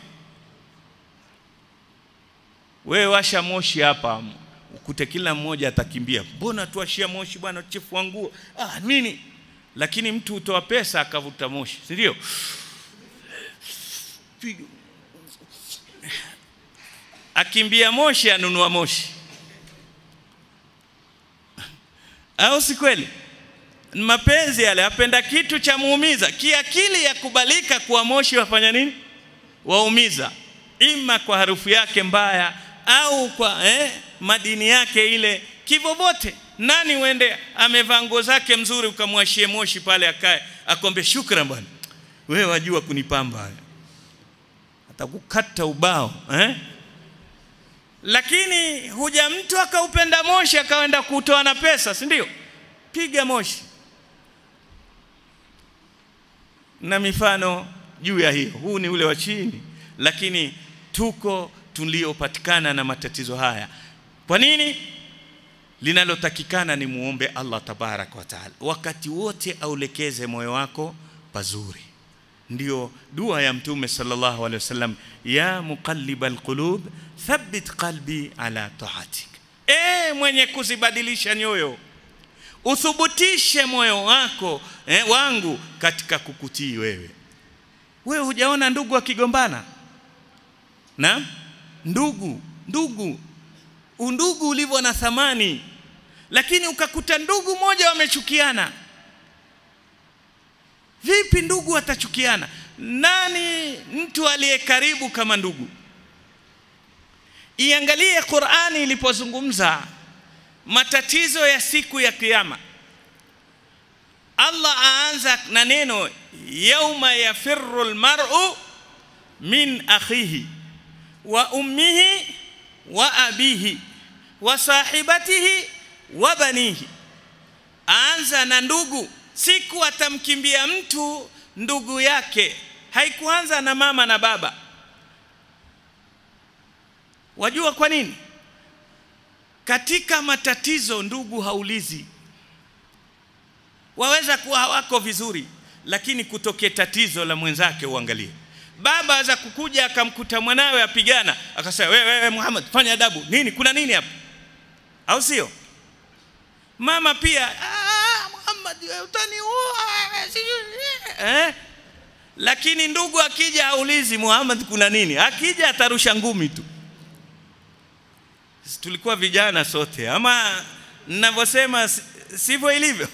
Wewe washa moshi hapa ukute kila mmoja atakimbia. Mbona tuashia moshi bwana chifu wangu ah nini? Lakini mtu utoa pesa akavuta moshi si ndio akimbia moshi anunua moshi. Au si kweli? Mapenzi yale apenda kitu cha muumiza. Kiakili ya kubalika kuwa moshi wafanya nini? Waumiza. Ima kwa harufu yake mbaya au kwa eh, madini yake ile kivovote. Nani uende amevaa nguo zake mzuri ukamwashie moshi pale akae akombe shukran bwana. Wewe wajua kunipamba. Atakukata ubao eh? Lakini huja mtu akaupenda moshi akaenda kutoa na pesa si ndio? Piga moshi. Na mifano juu ya hiyo. Huu ni ule wa chini. Lakini tuko tuliopatikana na matatizo haya. Kwa nini? Linalotakikana ni muombe Allah tabarak wa taala. Wakati wote aulekeze moyo wako pazuri ndio dua ya mtume sallallahu alaihi wasallam ya muqallibal qulub thabbit qalbi ala taatik. E mwenye kuzibadilisha nyoyo uthubutishe moyo wako eh, wangu katika kukutii wewe. Wewe hujaona ndugu akigombana na ndugu ndugu. Undugu ulivyo na thamani lakini ukakuta ndugu moja wamechukiana vipi ndugu watachukiana? Nani mtu aliye karibu kama ndugu? Iangalie Qur'ani ilipozungumza matatizo ya siku ya kiyama. Allah aanza na neno yauma yafirru almar'u min akhihi wa ummihi wa abihi wa sahibatihi wa banihi. Aanza na ndugu siku atamkimbia mtu ndugu yake. Haikuanza na mama na baba. Wajua kwa nini? Katika matatizo ndugu haulizi. Waweza kuwa hawako vizuri lakini kutokea tatizo la mwenzake uangalie. Baba aweza kukuja akamkuta mwanawe apigana akasema wewe wewe Muhammad fanya adabu. Nini? Kuna nini hapa? Au sio? Mama pia ah Muhammad utaniua eh? Lakini ndugu akija aulizi Muhammad kuna nini? Akija atarusha ngumi tu. Tulikuwa vijana sote ama ninavyosema sivyo ilivyo?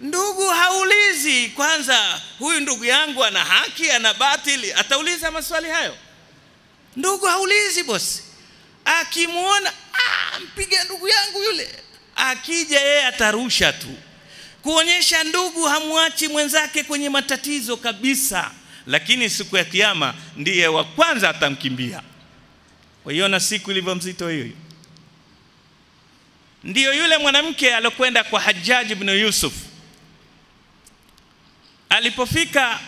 Ndugu haulizi kwanza huyu ndugu yangu ana haki ana batili atauliza maswali hayo? Ndugu haulizi bosi. Akimwona ah, mpige ndugu yangu yule. Akija yeye atarusha tu kuonyesha ndugu hamwachi mwenzake kwenye matatizo kabisa. Lakini siku ya kiyama ndiye wa kwanza atamkimbia. Waiona siku ilivyo mzito hiyo. Ndiyo yule mwanamke alokwenda kwa Hajjaj ibn Yusuf. Alipofika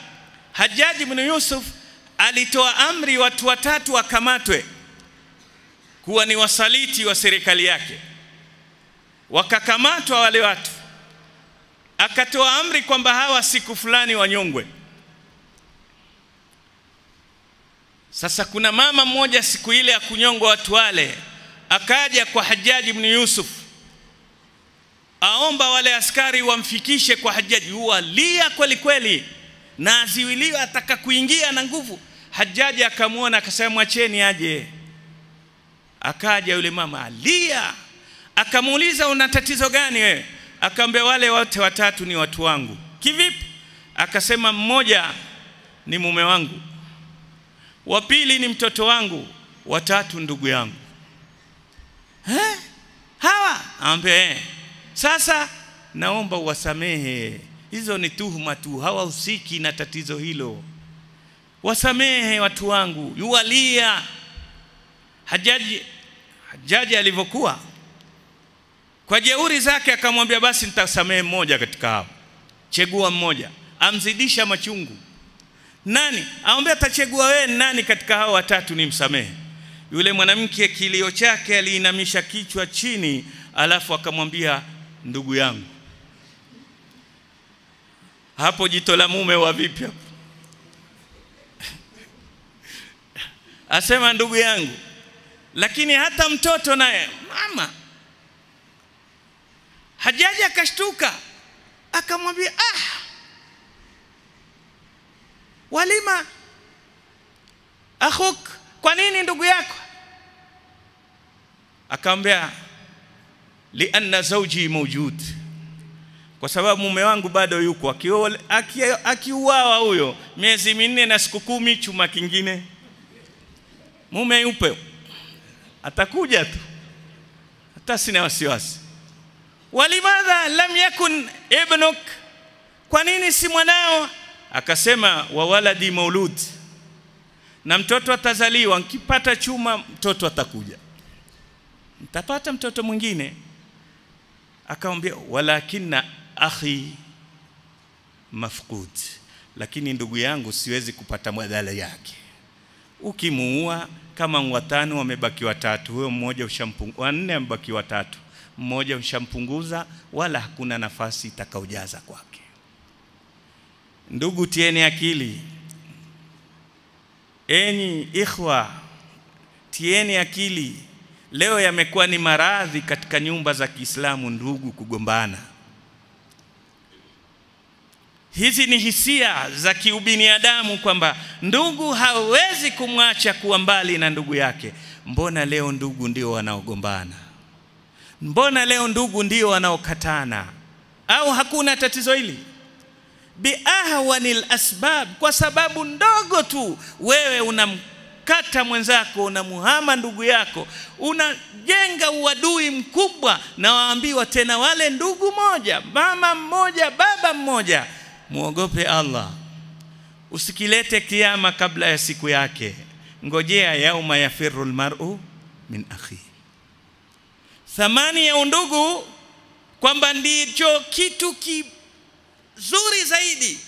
Hajjaj ibn Yusuf alitoa amri watu watatu wakamatwe kuwa ni wasaliti wa serikali yake. Wakakamatwa wale watu akatoa amri kwamba hawa siku fulani wanyongwe. Sasa kuna mama mmoja siku ile ya kunyongwa watu wale akaja kwa hajjaji ibn Yusuf aomba wale askari wamfikishe kwa Hajjaji walia kweli kweli na aziwiliwa ataka kuingia na nguvu. Hajaji akamwona akasema mwacheni aje. Akaja yule mama alia akamuuliza una tatizo gani wewe akamwambia wale wote watatu ni watu wangu. Kivipi? Akasema mmoja ni mume wangu wa pili ni mtoto wangu watatu ndugu yangu. He? hawa? Ambe sasa naomba uwasamehe. Hizo ni tuhuma tu hawahusiki na tatizo hilo. Wasamehe watu wangu yualia. Hajaji hajaji alivyokuwa kwa jeuri zake akamwambia basi nitasamehe mmoja katika hao. Chegua mmoja amzidisha machungu. Nani? Amwambia, atachegua wewe nani katika hao watatu ni msamehe yule mwanamke kilio chake aliinamisha kichwa chini alafu akamwambia ndugu yangu hapo jito la mume wa vipi hapo? Asema ndugu yangu lakini hata mtoto naye mama hajaji akashtuka. Akamwambia ah walima akhuk kwa nini ndugu yako? Akamwambia lianna zauji mawjud. Kwa sababu mume wangu bado yuko akiuawa aki, aki huyo miezi minne na siku kumi chuma kingine. Mume yupe atakuja tu. Hata sina wasiwasi walimadha lam yakun ibnuk? Kwa nini si mwanao? Akasema wa waladi maulud. Na mtoto atazaliwa nkipata chuma mtoto atakuja. Mtapata mtoto mwingine. Akamwambia walakinna akhi mafqud. Lakini ndugu yangu siwezi kupata mwadala yake. Ukimuua kama watano wamebaki watatu. Huyo mmoja ushampunguza wanne wamebaki watatu mmoja ushampunguza wala hakuna nafasi itakaojaza kwake. Ndugu tieni akili. Enyi ikhwa tieni akili. Leo yamekuwa ni maradhi katika nyumba za Kiislamu ndugu kugombana. Hizi ni hisia za kiubiniadamu kwamba ndugu hawezi kumwacha kuwa mbali na ndugu yake. Mbona leo ndugu ndio wanaogombana mbona leo ndugu ndio wanaokatana? Au hakuna tatizo hili? Biahwanil asbab kwa sababu ndogo tu. Wewe unamkata mwenzako unamuhama ndugu yako unajenga uadui mkubwa. Na waambiwa tena wale ndugu moja mama mmoja baba mmoja muogope Allah. Usikilete kiama kabla ya siku yake. Ngojea yauma yafiru almar'u min akhi thamani ya undugu kwamba ndicho kitu kizuri zaidi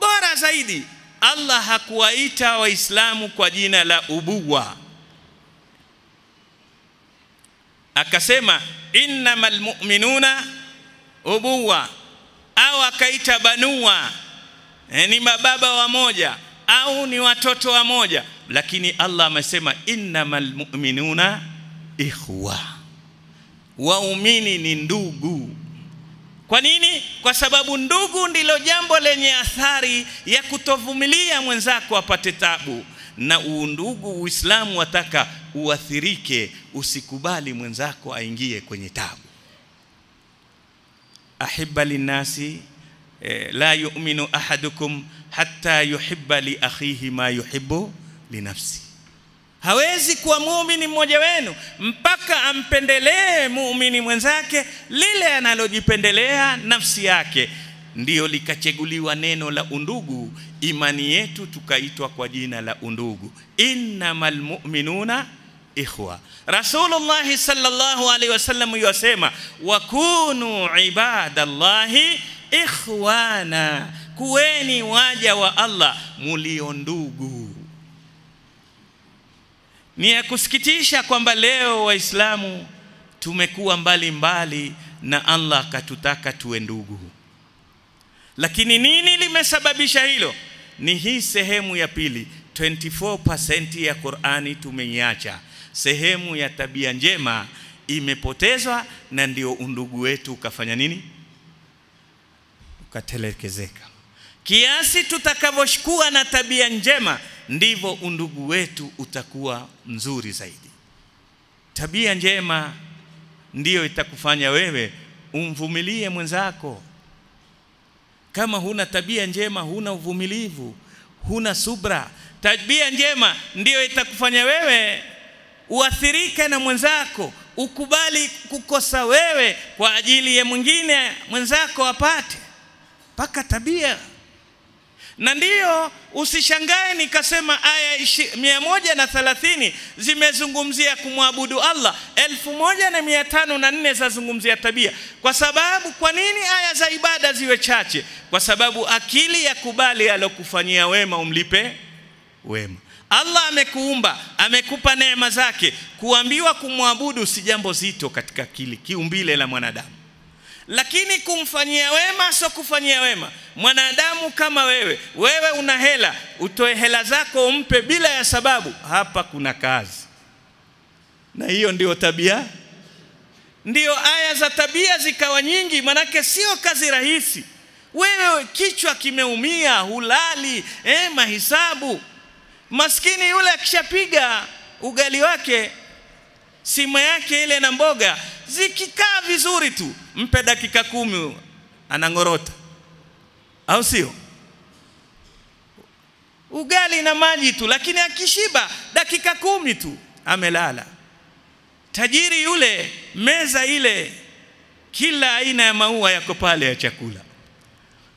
bora zaidi. Allah hakuwaita waislamu kwa jina la ubuwa. Akasema innamal mu'minuna ubuwa. Au akaita banua e, ni mababa wa moja au ni watoto wa moja. Lakini Allah amesema innamal mu'minuna ikhwa waumini ni ndugu. Kwa nini? Kwa sababu ndugu ndilo jambo lenye athari ya kutovumilia mwenzako apate tabu. Na uundugu uislamu wataka uathirike usikubali mwenzako aingie kwenye tabu. Ahibba linnasi eh, la yu'minu ahadukum hatta yuhibba li akhihi ma yuhibbu li nafsi hawezi kuwa muumini mmoja wenu mpaka ampendelee muumini mwenzake lile analojipendelea nafsi yake. Ndiyo likacheguliwa neno la undugu imani yetu tukaitwa kwa jina la undugu. Innamal mu'minuna ikhwa. Rasulullah sallallahu alaihi wasallam yasema wakunu ibadallahi ikhwana. Kuweni waja wa Allah mulio ndugu ni ya kusikitisha kwamba leo waislamu tumekuwa mbali mbali na Allah akatutaka tuwe ndugu. Lakini nini limesababisha hilo? Ni hii sehemu ya pili. 24% ya Qur'ani tumeiacha. Sehemu ya tabia njema imepotezwa na ndio undugu wetu ukafanya nini? Ukatelekezeka kiasi tutakavyoshukua na tabia njema ndivyo undugu wetu utakuwa mzuri zaidi. Tabia njema ndiyo itakufanya wewe umvumilie mwenzako. Kama huna tabia njema huna uvumilivu huna subra tabia njema ndiyo itakufanya wewe uathirike na mwenzako ukubali kukosa wewe kwa ajili ya mwingine mwenzako apate. Mpaka tabia na ndiyo usishangae nikasema aya mia moja na thalathini zimezungumzia kumwabudu Allah. Elfu moja na mia tano na nne zazungumzia tabia. Kwa sababu kwa nini aya za ibada ziwe chache? Kwa sababu akili ya kubali alokufanyia wema umlipe wema. Allah amekuumba amekupa neema zake. Kuambiwa kumwabudu si jambo zito katika akili kiumbile la mwanadamu lakini kumfanyia wema sio kufanyia wema. Mwanadamu kama wewe wewe una hela utoe hela zako umpe bila ya sababu. Hapa kuna kazi. Na hiyo ndio tabia. Ndio aya za tabia zikawa nyingi manake sio kazi rahisi. Wewe kichwa kimeumia hulali eh, mahisabu. Maskini yule akishapiga ugali wake sima yake ile na mboga zikikaa vizuri tu mpe dakika kumi anang'orota. Au sio? Ugali na maji tu lakini akishiba dakika kumi tu amelala. Tajiri yule meza ile kila aina ya maua yako pale ya chakula.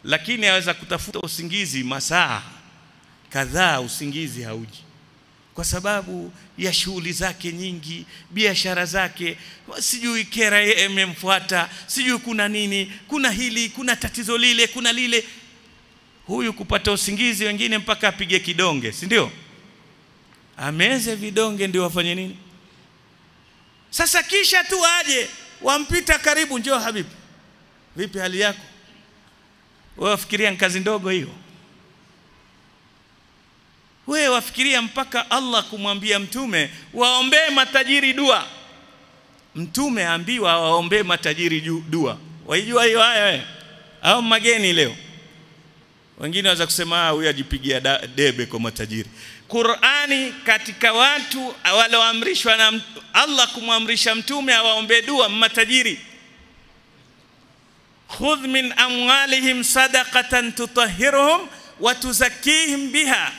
Lakini aweza kutafuta usingizi masaa kadhaa usingizi hauji. Kwa sababu ya shughuli zake nyingi biashara zake. Sijui kera imemfuata sijui kuna nini kuna hili kuna tatizo lile kuna lile. Huyu kupata usingizi wengine mpaka apige kidonge si ndio? Ameze vidonge ndio wafanye nini? Sasa kisha tu aje wampita karibu. Njoo habibi vipi hali yako? Wewe wafikiria ni kazi ndogo hiyo wewe wafikiria mpaka Allah kumwambia mtume waombee matajiri dua? Mtume aambiwa waombee matajiri dua. Waijua hiyo haya wewe? Au mageni leo? Wengine waweza kusema huyu ajipigia debe kwa matajiri. Qur'ani katika watu walioamrishwa na Allah kumwamrisha mtume awaombee dua matajiri. Khudh min amwalihim sadaqatan tutahhiruhum wa tuzakkihim biha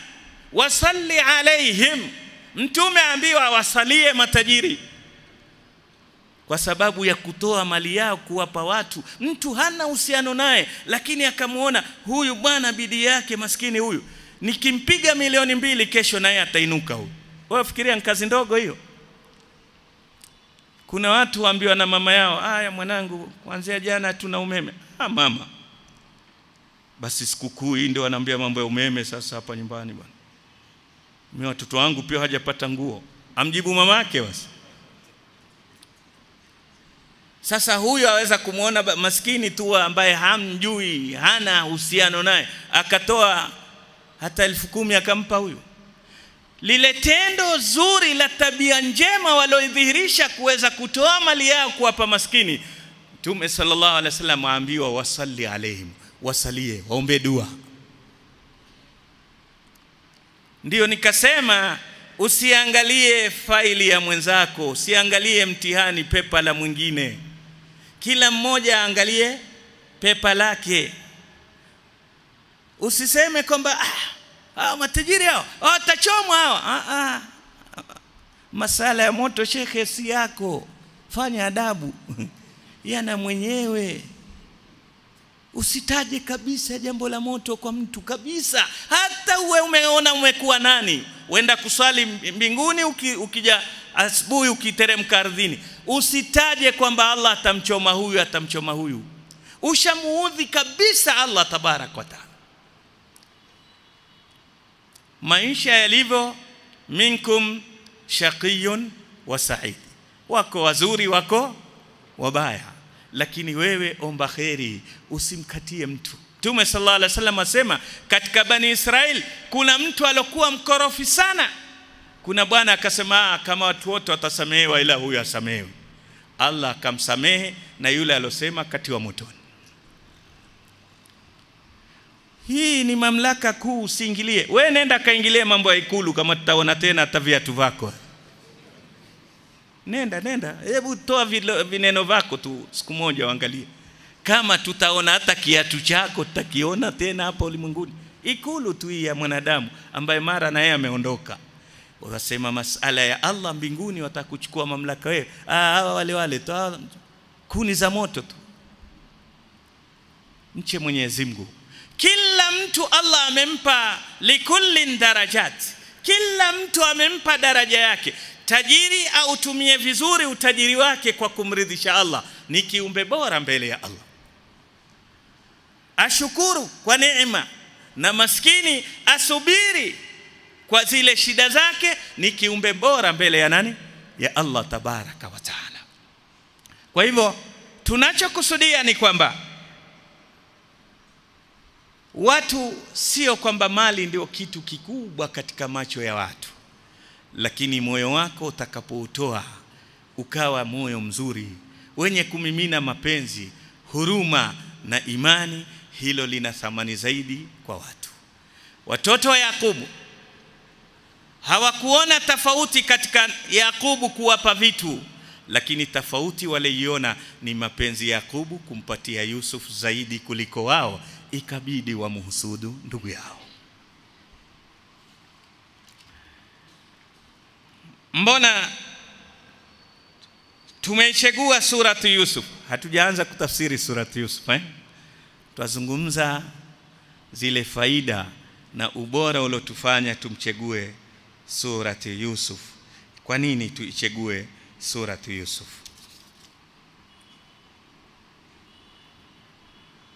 wasalli alaihim. Mtume ambiwa wasalie matajiri. Kwa sababu ya kutoa mali yao kuwapa watu. Mtu hana uhusiano naye lakini akamwona huyu bwana bidii yake maskini huyu. Nikimpiga milioni mbili kesho naye atainuka huyu. Wewe fikiria ni kazi ndogo hiyo. Kuna watu waambiwa na mama yao aya mwanangu kuanzia jana tuna umeme. Ah mama. Basi sikukuu hii ndio wanaambia mambo ya umeme sasa hapa nyumbani bwana mimi watoto wangu pia hajapata nguo. Amjibu mamake basi. Sasa huyu aweza kumwona maskini tu ambaye hamjui hana uhusiano naye. Akatoa hata elfu kumi akampa huyu. Lile tendo zuri la tabia njema walioidhihirisha kuweza kutoa mali yao kuwapa maskini Mtume sallallahu alaihi wasallam aambiwa wasalli alaihim wasalie waombe dua ndiyo nikasema usiangalie faili ya mwenzako usiangalie mtihani pepa la mwingine. Kila mmoja aangalie pepa lake. Usiseme kwamba ah, ah, matajiri hao watachomwa hao. Ah, ah. masala ya moto shekhe si yako. Fanya adabu. Yana mwenyewe usitaje kabisa jambo la moto kwa mtu kabisa. Hata uwe umeona umekuwa nani uenda kuswali mbinguni ukija asubuhi ukiteremka ardhini. Usitaje kwamba Allah atamchoma huyu atamchoma huyu. Ushamuudhi kabisa Allah tabarak wa taala. Maisha yalivyo minkum shaqiyun wa sa'id. Wako wazuri wako wabaya lakini wewe omba kheri usimkatie mtu. Mtume sallallahu alaihi wasallam asema katika bani Israel kuna mtu alokuwa mkorofi sana. Kuna bwana akasema kama watu wote watasamehewa ila huyu asamehewi. Allah akamsamehe na yule alosema kati wa motoni. Hii ni mamlaka kuu usiingilie. We nenda kaingilie mambo ya ikulu kama tutaona tena hata viatu vako nenda nenda. Hebu toa vineno vako tu siku moja waangalie kama tutaona hata kiatu chako tutakiona tena hapa ulimwenguni. Ikulu tu hii ya mwanadamu ambaye mara na yeye ameondoka. Wasema masala ya Allah mbinguni watakuchukua mamlaka wewe. Ah hawa wale wale tu kuni za moto tu. Mche Mwenyezi Mungu. Kila mtu Allah amempa likullin darajat. Kila mtu amempa daraja yake tajiri autumie vizuri utajiri wake kwa kumridhisha Allah. Ni kiumbe bora mbele ya Allah. Ashukuru kwa neema na maskini asubiri kwa zile shida zake. Ni kiumbe bora mbele ya nani? Ya Allah tabaraka wa taala. Kwa hivyo tunachokusudia ni kwamba watu sio kwamba mali ndio kitu kikubwa katika macho ya watu lakini moyo wako utakapoutoa ukawa moyo mzuri wenye kumimina mapenzi huruma na imani hilo lina thamani zaidi kwa watu watoto wa Yakubu hawakuona tofauti katika Yakubu kuwapa vitu, lakini tofauti waliiona ni mapenzi ya Yakubu kumpatia Yusuf zaidi kuliko wao, ikabidi wamhusudu ndugu yao. Mbona tumeichagua suratu Yusuf? Hatujaanza kutafsiri suratu Yusuf eh? Twazungumza zile faida na ubora uliotufanya tumchegue surati Yusuf. Kwa nini tuichegue surati Yusuf?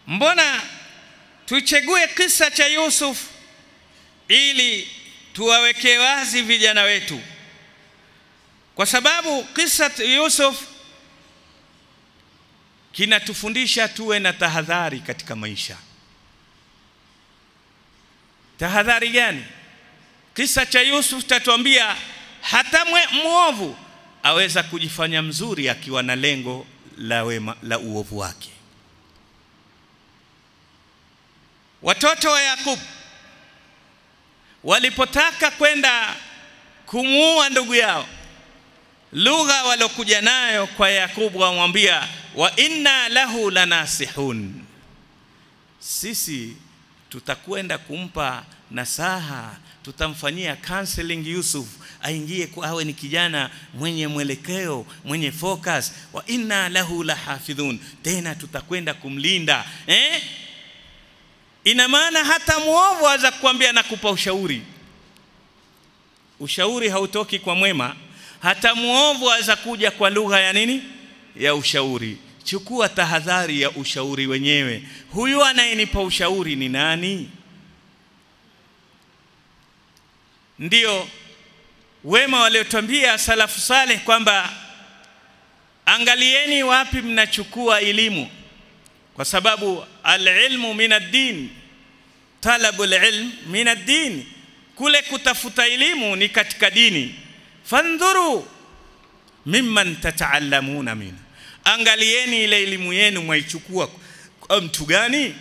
Mbona tuchegue kisa cha Yusuf ili tuwaweke wazi vijana wetu, kwa sababu kisa Yusuf kinatufundisha tuwe na tahadhari katika maisha. Tahadhari gani? Kisa cha Yusuf tatuambia hata mwovu aweza kujifanya mzuri akiwa na lengo la wema, la uovu wake. Watoto wa Yakub walipotaka kwenda kumuua ndugu yao, lugha walokuja nayo kwa Yakubu wamwambia, wa inna lahu lanasihun, sisi tutakwenda kumpa nasaha, tutamfanyia counseling Yusuf aingie awe ni kijana mwenye mwelekeo, mwenye focus. Wa inna lahu lahafidhun, tena tutakwenda kumlinda eh? Ina maana hata mwovu aweza kukwambia nakupa ushauri. Ushauri hautoki kwa mwema, hata muovu aweza kuja kwa lugha ya nini, ya ushauri. Chukua tahadhari ya ushauri wenyewe. Huyu anayenipa ushauri ni nani? Ndio wema waliotwambia salafu saleh kwamba angalieni wapi mnachukua elimu, kwa sababu alilmu min ad-din, talabu alilm min ad-din, kule kutafuta elimu ni katika dini. Fandhuru mimman tataallamuna min, angalieni ile elimu yenu mwaichukua mtu gani?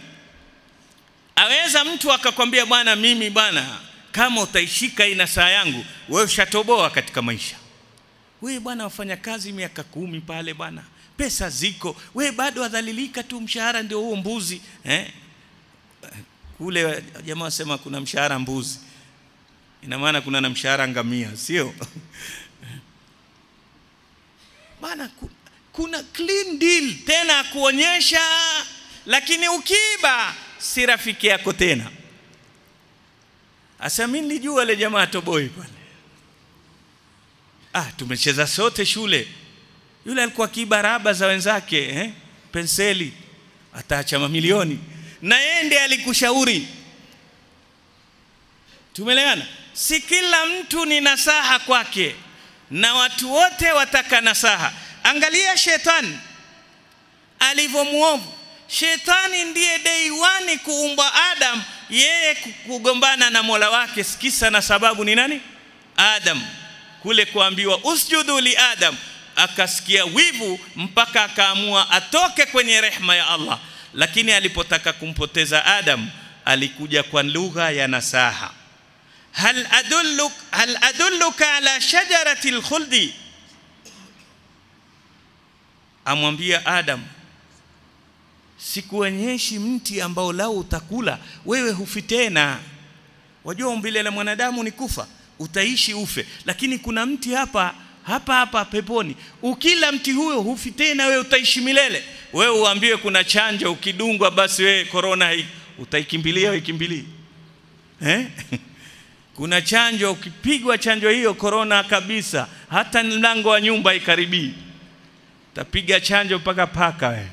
Aweza mtu akakwambia bwana, mimi bwana kama utaishika ina saa yangu wewe ushatoboa katika maisha. Wewe bwana wafanya kazi miaka kumi pale bwana, pesa ziko, we bado adhalilika tu, mshahara ndio huo mbuzi eh? Kule jamaa wasema kuna mshahara mbuzi, ina maana kuna na mshahara ngamia, sio maana Kuna clean deal tena kuonyesha, lakini ukiba si rafiki yako tena. Asa mimi nilijua ile jamaa toboi pale. Ah, tumecheza sote shule. Yule alikuwa kibaraba za wenzake eh? Penseli ataacha mamilioni, na yeye ndiye alikushauri. Tumeelewana? Si kila mtu ni nasaha kwake, na watu wote wataka nasaha. Angalia shetani alivyomwovu. Shetani ndiye deiwani kuumbwa Adam yeye kugombana na Mola wake, kisa na sababu ni nani? Adam. Kule kuambiwa usjudu li Adam, akasikia wivu mpaka akaamua atoke kwenye rehma ya Allah. Lakini alipotaka kumpoteza Adam, alikuja kwa lugha ya nasaha, hal adulluk hal adulluka ala shajarati الخلد؟ amwambia Adam sikuonyeshi mti ambao lao utakula wewe hufi tena. Wajua umbile la mwanadamu ni kufa, utaishi ufe, lakini kuna mti hapa hapa hapa peponi, ukila mti huyo hufi tena, wewe utaishi milele. Wewe uambiwe kuna chanjo, ukidungwa basi wewe korona hii utaikimbilia, uikimbilii eh? kuna chanjo, ukipigwa chanjo hiyo korona kabisa, hata mlango wa nyumba ikaribii, tapiga chanjo mpaka paka we.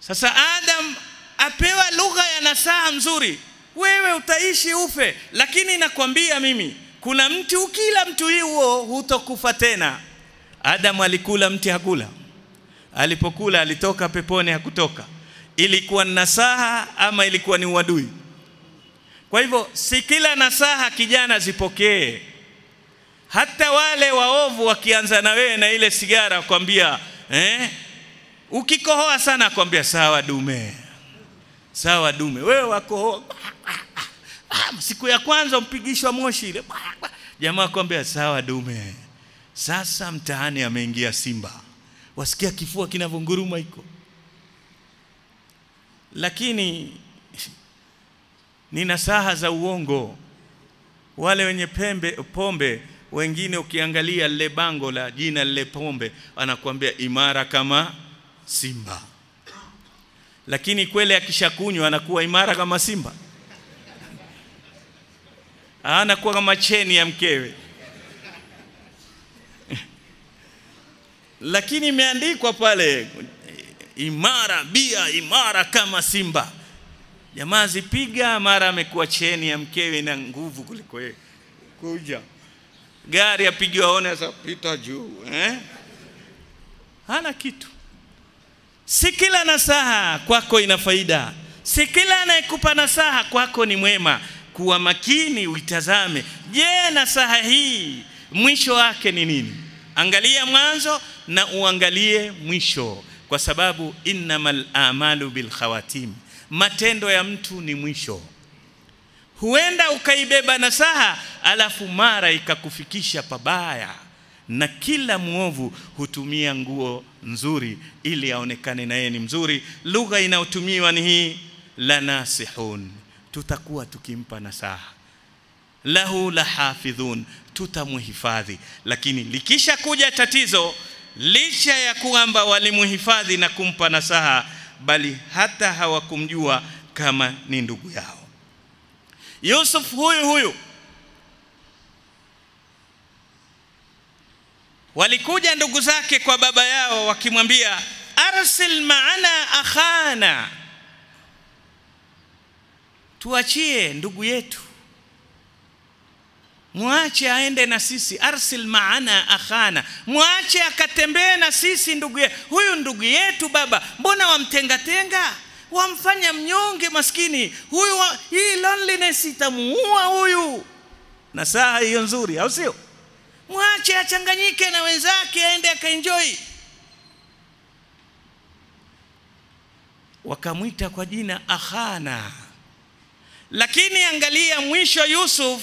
Sasa Adam apewa lugha ya nasaha nzuri, wewe utaishi ufe, lakini nakwambia mimi kuna mti ukila mti huo hutokufa tena. Adamu alikula mti, hakula. Alipokula alitoka peponi, hakutoka. Ilikuwa nasaha ama ilikuwa ni uadui? Kwa hivyo si kila nasaha kijana zipokee. Hata wale waovu wakianza na wewe na ile sigara kwambia eh, ukikohoa sana kwambia sawa dume, sawa dume, wewe wakohoa. Siku ya kwanza mpigishwa moshi ile. Jamaa akwambia sawa dume. Sasa mtaani ameingia simba. Wasikia kifua kinavunguruma iko. Lakini ni nasaha za uongo. Wale wenye pembe pombe wengine ukiangalia lile bango la jina lile pombe anakuambia imara kama simba. Lakini kweli akishakunywa anakuwa imara kama simba. Anakuwa kama cheni ya mkewe. Lakini imeandikwa pale imara bia imara kama simba jamaa zipiga mara amekuwa cheni ya mkewe na nguvu kuliko yeye. Kuja. Gari apigiwa one sasa pita juu eh? hana kitu. Si kila nasaha kwako ina faida. Si kila anayekupa nasaha kwako ni mwema. Kuwa makini uitazame. Je nasaha hii mwisho wake ni nini? Angalia mwanzo na uangalie mwisho. Kwa sababu innamal amalu bil khawatim matendo ya mtu ni mwisho. Huenda ukaibeba nasaha alafu mara ikakufikisha pabaya. Na kila muovu hutumia nguo nzuri ili aonekane na yeye ni mzuri. Lugha inayotumiwa ni hii la nasihun tutakuwa tukimpa nasaha. Lahu la hafidhun. Tutamhifadhi. Lakini likisha kuja tatizo licha ya kwamba walimuhifadhi na kumpa nasaha bali hata hawakumjua kama ni ndugu yao. Yusuf huyu huyu walikuja ndugu zake kwa baba yao wakimwambia arsil maana akhana tuachie ndugu yetu mwache aende na sisi arsil maana akhana. Mwache akatembee na sisi ndugu yetu huyu ndugu yetu baba mbona wamtengatenga? Wamfanya mnyonge maskini. Huyu wa, hii loneliness itamuua huyu. Na saa hiyo nzuri au sio? Mwache achanganyike na wenzake aende akaenjoy. Wakamwita kwa jina akhana. Lakini angalia mwisho Yusuf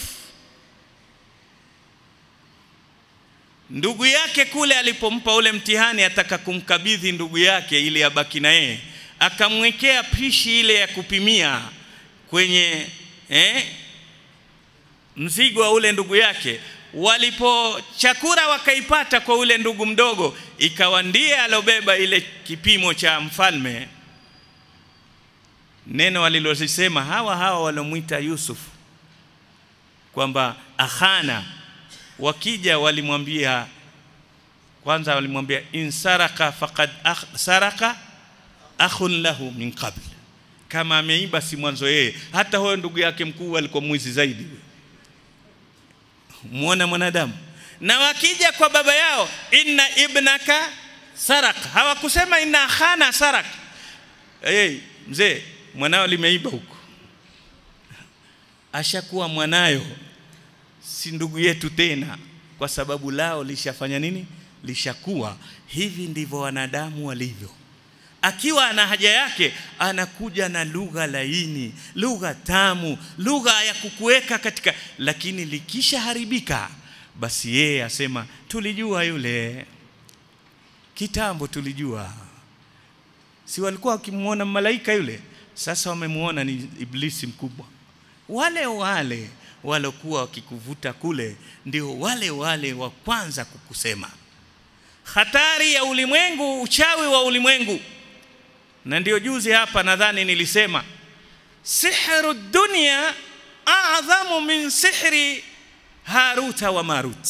ndugu yake kule alipompa ule mtihani ataka kumkabidhi ndugu yake ili abaki na yeye. Akamwekea pishi ile ya kupimia kwenye eh, mzigo wa ule ndugu yake. Walipochakura wakaipata kwa ule ndugu mdogo ikawa ndiye alobeba ile kipimo cha mfalme. Neno walilosema hawa hawa walomwita Yusuf kwamba akhana wakija walimwambia kwanza walimwambia insaraka faqad akh, saraka akhun lahu min qabl. Kama ameiba si mwanzo yeye. Hata huyo ndugu yake mkuu alikuwa mwizi zaidi. Muona mwanadamu. Na wakija kwa baba yao inna ibnaka sarak hawakusema inna khana sarak hey, mzee mwanao limeiba huko. Ashakuwa mwanayo si ndugu yetu tena kwa sababu lao lishafanya nini? Lishakuwa. Hivi ndivyo wanadamu walivyo. Akiwa ana haja yake anakuja na lugha laini lugha tamu lugha ya kukuweka katika lakini likishaharibika basi yeye asema tulijua yule. Kitambo tulijua. Si walikuwa wakimwona malaika yule? Sasa wamemwona ni iblisi mkubwa. Wale wale walokuwa wakikuvuta kule ndio wale wale wa kwanza kukusema. Hatari ya ulimwengu uchawi wa ulimwengu. Na ndio juzi hapa nadhani nilisema sihru dunya a'dhamu min sihri haruta wa marut.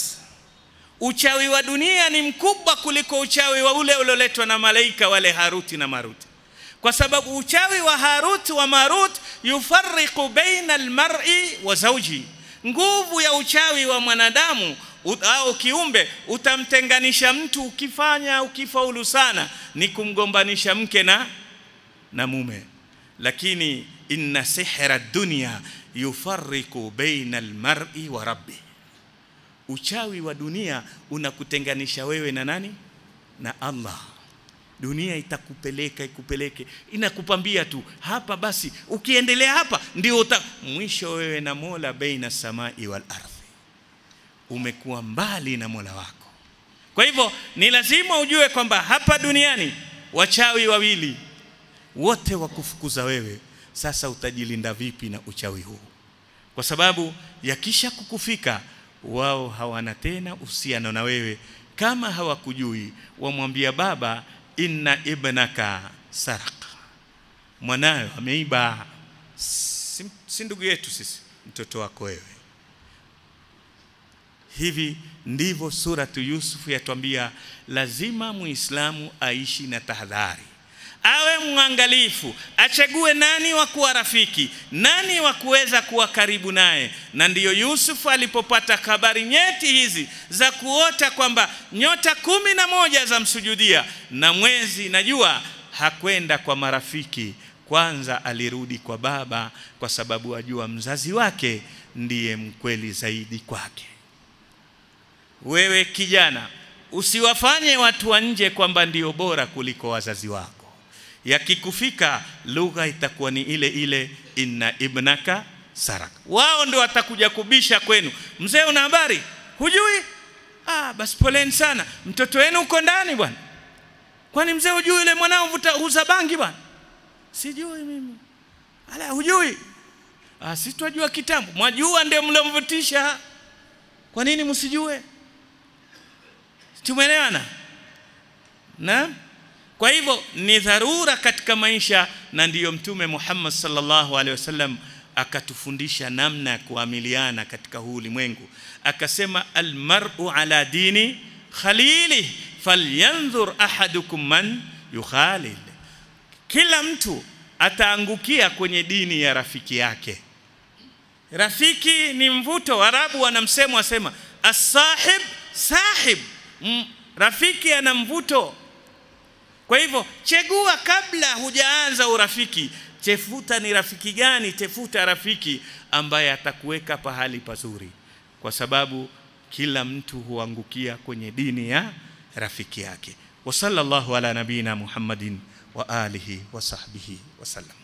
Uchawi wa dunia ni mkubwa kuliko uchawi wa ule ulioletwa na malaika wale haruti na maruti kwa sababu uchawi wa harut wa marut yufariku baina almar'i wa zawji. Nguvu ya uchawi wa mwanadamu au kiumbe utamtenganisha mtu ukifanya ukifaulu sana ni kumgombanisha mke na na mume. Lakini inna sihra dunya yufariku baina almar'i wa rabbi. Uchawi wa dunia unakutenganisha wewe na nani? Na Allah dunia itakupeleka ikupeleke. Inakupambia tu. Hapa basi ukiendelea hapa ndio uta mwisho wewe na mola baina samai wal ardhi. Umekuwa mbali na mola wako. Kwa hivyo ni lazima ujue kwamba hapa duniani wachawi wawili wote wakufukuza wewe sasa utajilinda vipi na uchawi huu? Kwa sababu yakisha kukufika wao hawana tena uhusiano na wewe. Kama hawakujui wamwambia baba inna ibnaka saraka mwanayo ameiba. Si, ndugu yetu sisi mtoto wako wewe. Hivi ndivyo suratu yusufu yatwambia lazima muislamu aishi na tahadhari awe mwangalifu achague nani wa kuwa rafiki nani wa kuweza kuwa karibu naye. Na ndiyo yusufu alipopata habari nyeti hizi za kuota kwamba nyota kumi na moja za msujudia na mwezi na jua hakwenda kwa marafiki. Kwanza alirudi kwa baba kwa sababu ajua mzazi wake ndiye mkweli zaidi kwake. Wewe kijana usiwafanye watu wa nje kwamba ndio bora kuliko wazazi wako yakikufika lugha itakuwa ni ile ile inna ibnaka sarak wao ndio watakuja kubisha kwenu. Mzee una habari? Hujui? Ah basi poleni sana. Mtoto wenu uko ndani bwana. Kwani mzee hujui yule mwanao huza bangi bwana? Sijui mimi. Ala hujui? Ah si twajua kitambo. Mwajua ndio mlomvutisha kwa nini msijue? Tumeelewana? Na kwa hivyo ni dharura katika maisha na ndiyo mtume Muhammad sallallahu alaihi wasallam akatufundisha namna ya kuamiliana katika huu ulimwengu. Akasema almar'u ala dini khalili falyanzur ahadukum man yukhalil. Kila mtu ataangukia kwenye dini ya rafiki yake. Rafiki ni mvuto warabu wanamsemo wasema asahib sahib, rafiki ana mvuto kwa hivyo chegua kabla hujaanza urafiki. Tefuta ni rafiki gani tefuta rafiki ambaye atakuweka pahali pazuri. Kwa sababu kila mtu huangukia kwenye dini ya rafiki yake. Wa sallallahu ala nabina muhammadin wa alihi wa sahbihi wasallam